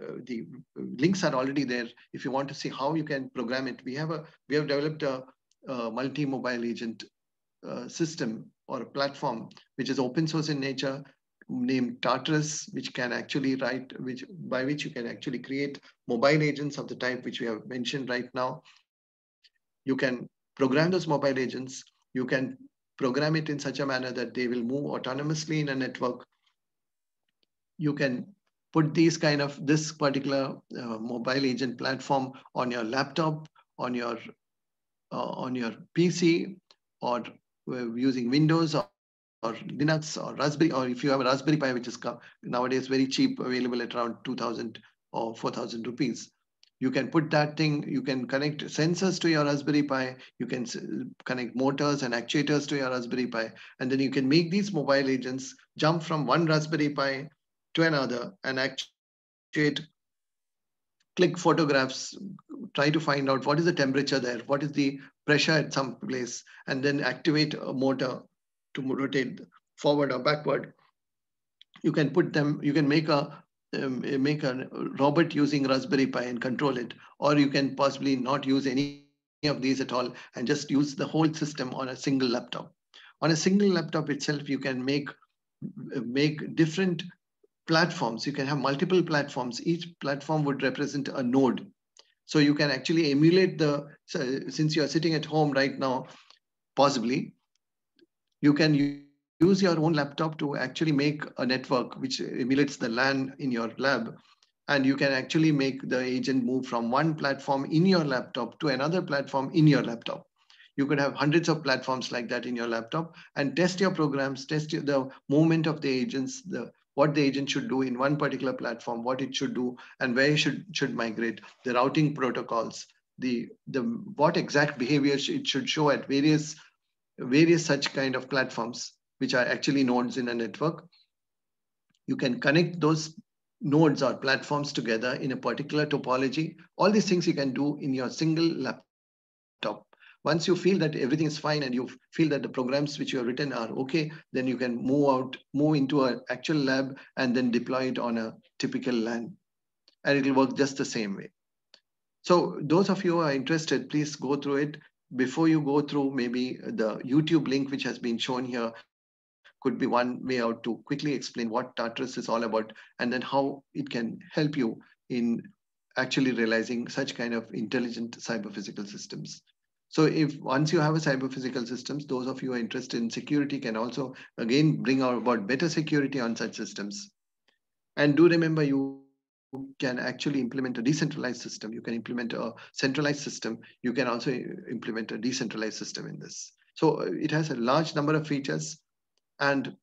uh, the links are already there. If you want to see how you can program it, we have a we have developed a, a multi-mobile agent uh, system or a platform which is open source in nature named Tartarus, which can actually write, which by which you can actually create mobile agents of the type which we have mentioned right now. You can program those mobile agents. You can program it in such a manner that they will move autonomously in a network. You can put these kind of this particular uh, mobile agent platform on your laptop, on your uh, on your PC, or uh, using Windows or or Linux or Raspberry, or if you have a Raspberry Pi, which is nowadays very cheap, available at around 2000 or 4000 rupees. you can put that thing, you can connect sensors to your Raspberry Pi, you can connect motors and actuators to your Raspberry Pi, and then you can make these mobile agents jump from one Raspberry Pi to another and actuate, click photographs, try to find out what is the temperature there, what is the pressure at some place, and then activate a motor to rotate forward or backward. You can put them, you can make a um, make a robot using Raspberry Pi and control it, or you can possibly not use any of these at all and just use the whole system on a single laptop. On a single laptop itself, you can make make different platforms. You can have multiple platforms. Each platform would represent a node. So you can actually emulate the, so since you're sitting at home right now, possibly, you can use your own laptop to actually make a network which emulates the LAN in your lab. And you can actually make the agent move from one platform in your laptop to another platform in your laptop. You could have hundreds of platforms like that in your laptop and test your programs, test the movement of the agents, the what the agent should do in one particular platform, what it should do, and where it should, should migrate, the routing protocols, the, the what exact behavior it should show at various, various such kind of platforms which are actually nodes in a network. You can connect those nodes or platforms together in a particular topology. All these things you can do in your single laptop. Once you feel that everything is fine and you feel that the programs which you have written are okay, then you can move out, move into an actual lab and then deploy it on a typical LAN. And it will work just the same way. So those of you who are interested, please go through it. Before you go through maybe the YouTube link which has been shown here, could be one way out to quickly explain what Tartarus is all about and then how it can help you in actually realizing such kind of intelligent cyber physical systems. So if once you have a cyber physical systems, those of you interested in security can also again bring out about better security on such systems. And do remember you can actually implement a decentralized system. You can implement a centralized system. You can also implement a decentralized system in this. So it has a large number of features and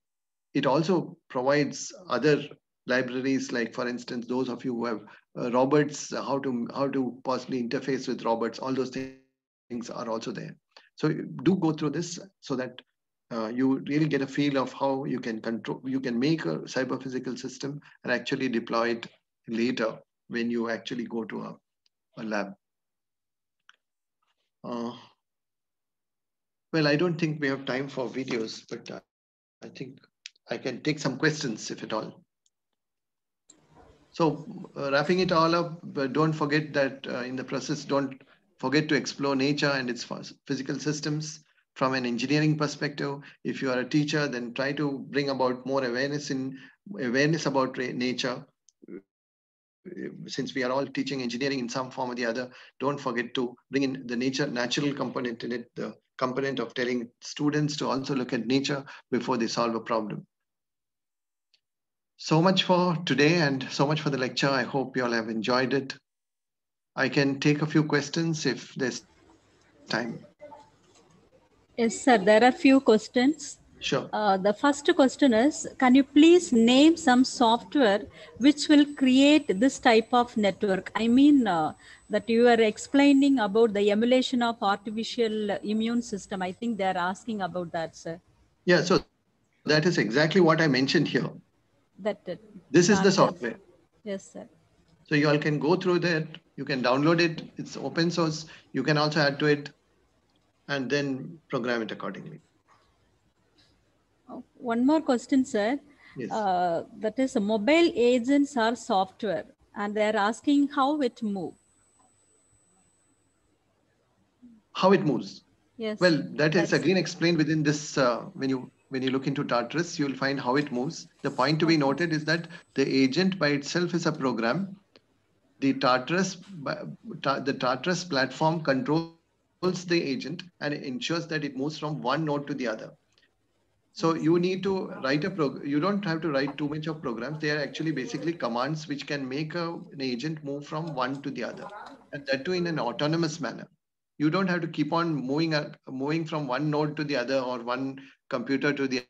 it also provides other libraries, like for instance, those of you who have uh, robots, uh, how to how to possibly interface with robots, all those things are also there. So do go through this so that uh, you really get a feel of how you can control, you can make a cyber physical system and actually deploy it later when you actually go to a, a lab. Uh, well, I don't think we have time for videos, but uh, I think I can take some questions if at all. So uh, wrapping it all up, but don't forget that uh, in the process, don't forget to explore nature and its physical systems from an engineering perspective. If you are a teacher, then try to bring about more awareness in awareness about nature. Uh, since we are all teaching engineering in some form or the other, don't forget to bring in the nature natural component in it, the component of telling students to also look at nature before they solve a problem. So much for today and so much for the lecture. I hope you all have enjoyed it. I can take a few questions if there's time. Yes, sir. There are a few questions. Sure. Uh, the first question is, can you please name some software which will create this type of network? I mean, uh, that you are explaining about the emulation of artificial immune system. I think they're asking about that, sir. Yeah, so that is exactly what I mentioned here. That it, This is the software. Yes, sir. So you all can go through that. You can download it. It's open source. You can also add to it and then program it accordingly. One more question, sir. Yes. Uh, that is, mobile agents are software, and they are asking how it move. How it moves. Yes. Well, that is again explained within this. Uh, when you when you look into Tartarus, you'll find how it moves. The point to be noted is that the agent by itself is a program. The Tartarus the Tartarus platform controls the agent and ensures that it moves from one node to the other. So you need to write a program. You don't have to write too much of programs. They are actually basically commands which can make a, an agent move from one to the other, and that too in an autonomous manner. You don't have to keep on moving, moving from one node to the other or one computer to the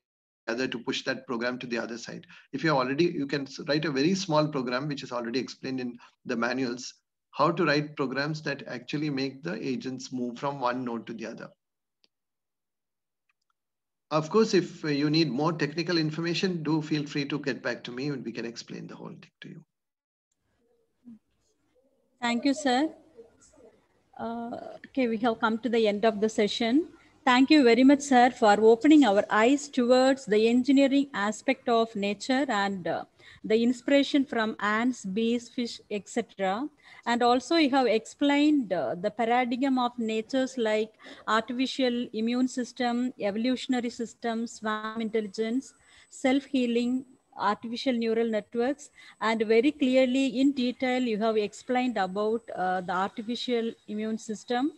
other to push that program to the other side. If you already, you can write a very small program which is already explained in the manuals how to write programs that actually make the agents move from one node to the other. Of course, if you need more technical information, do feel free to get back to me and we can explain the whole thing to you. Thank you, sir. Uh, okay, we have come to the end of the session. Thank you very much, sir, for opening our eyes towards the engineering aspect of nature and uh, the inspiration from ants, bees, fish, etc. And also you have explained uh, the paradigm of natures like artificial immune system, evolutionary system, swarm intelligence, self-healing, artificial neural networks and very clearly in detail you have explained about uh, the artificial immune system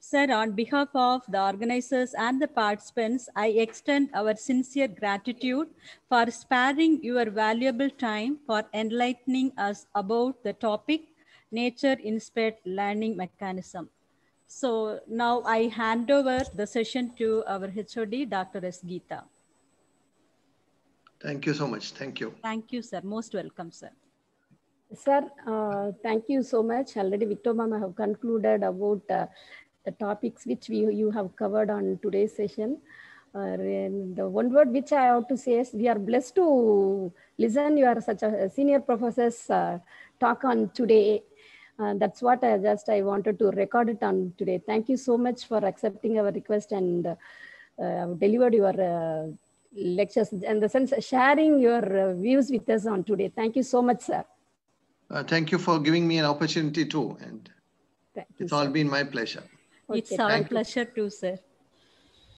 Sir, on behalf of the organizers and the participants, I extend our sincere gratitude for sparing your valuable time for enlightening us about the topic nature-inspired learning mechanism. So now I hand over the session to our HOD, Dr. S. Geeta. Thank you so much. Thank you. Thank you, sir. Most welcome, sir. Sir, uh, thank you so much. Already Victor Mama have concluded about uh, the topics which we you have covered on today's session. Uh, the one word which I have to say is we are blessed to listen. You are such a senior professor's uh, talk on today. Uh, that's what I just I wanted to record it on today. Thank you so much for accepting our request and uh, delivered your uh, lectures and the sense sharing your uh, views with us on today. Thank you so much, sir. thank you for giving me an opportunity too, and Thank you, it's all sir. been my pleasure. It's Okay, our thank you. pleasure too, sir.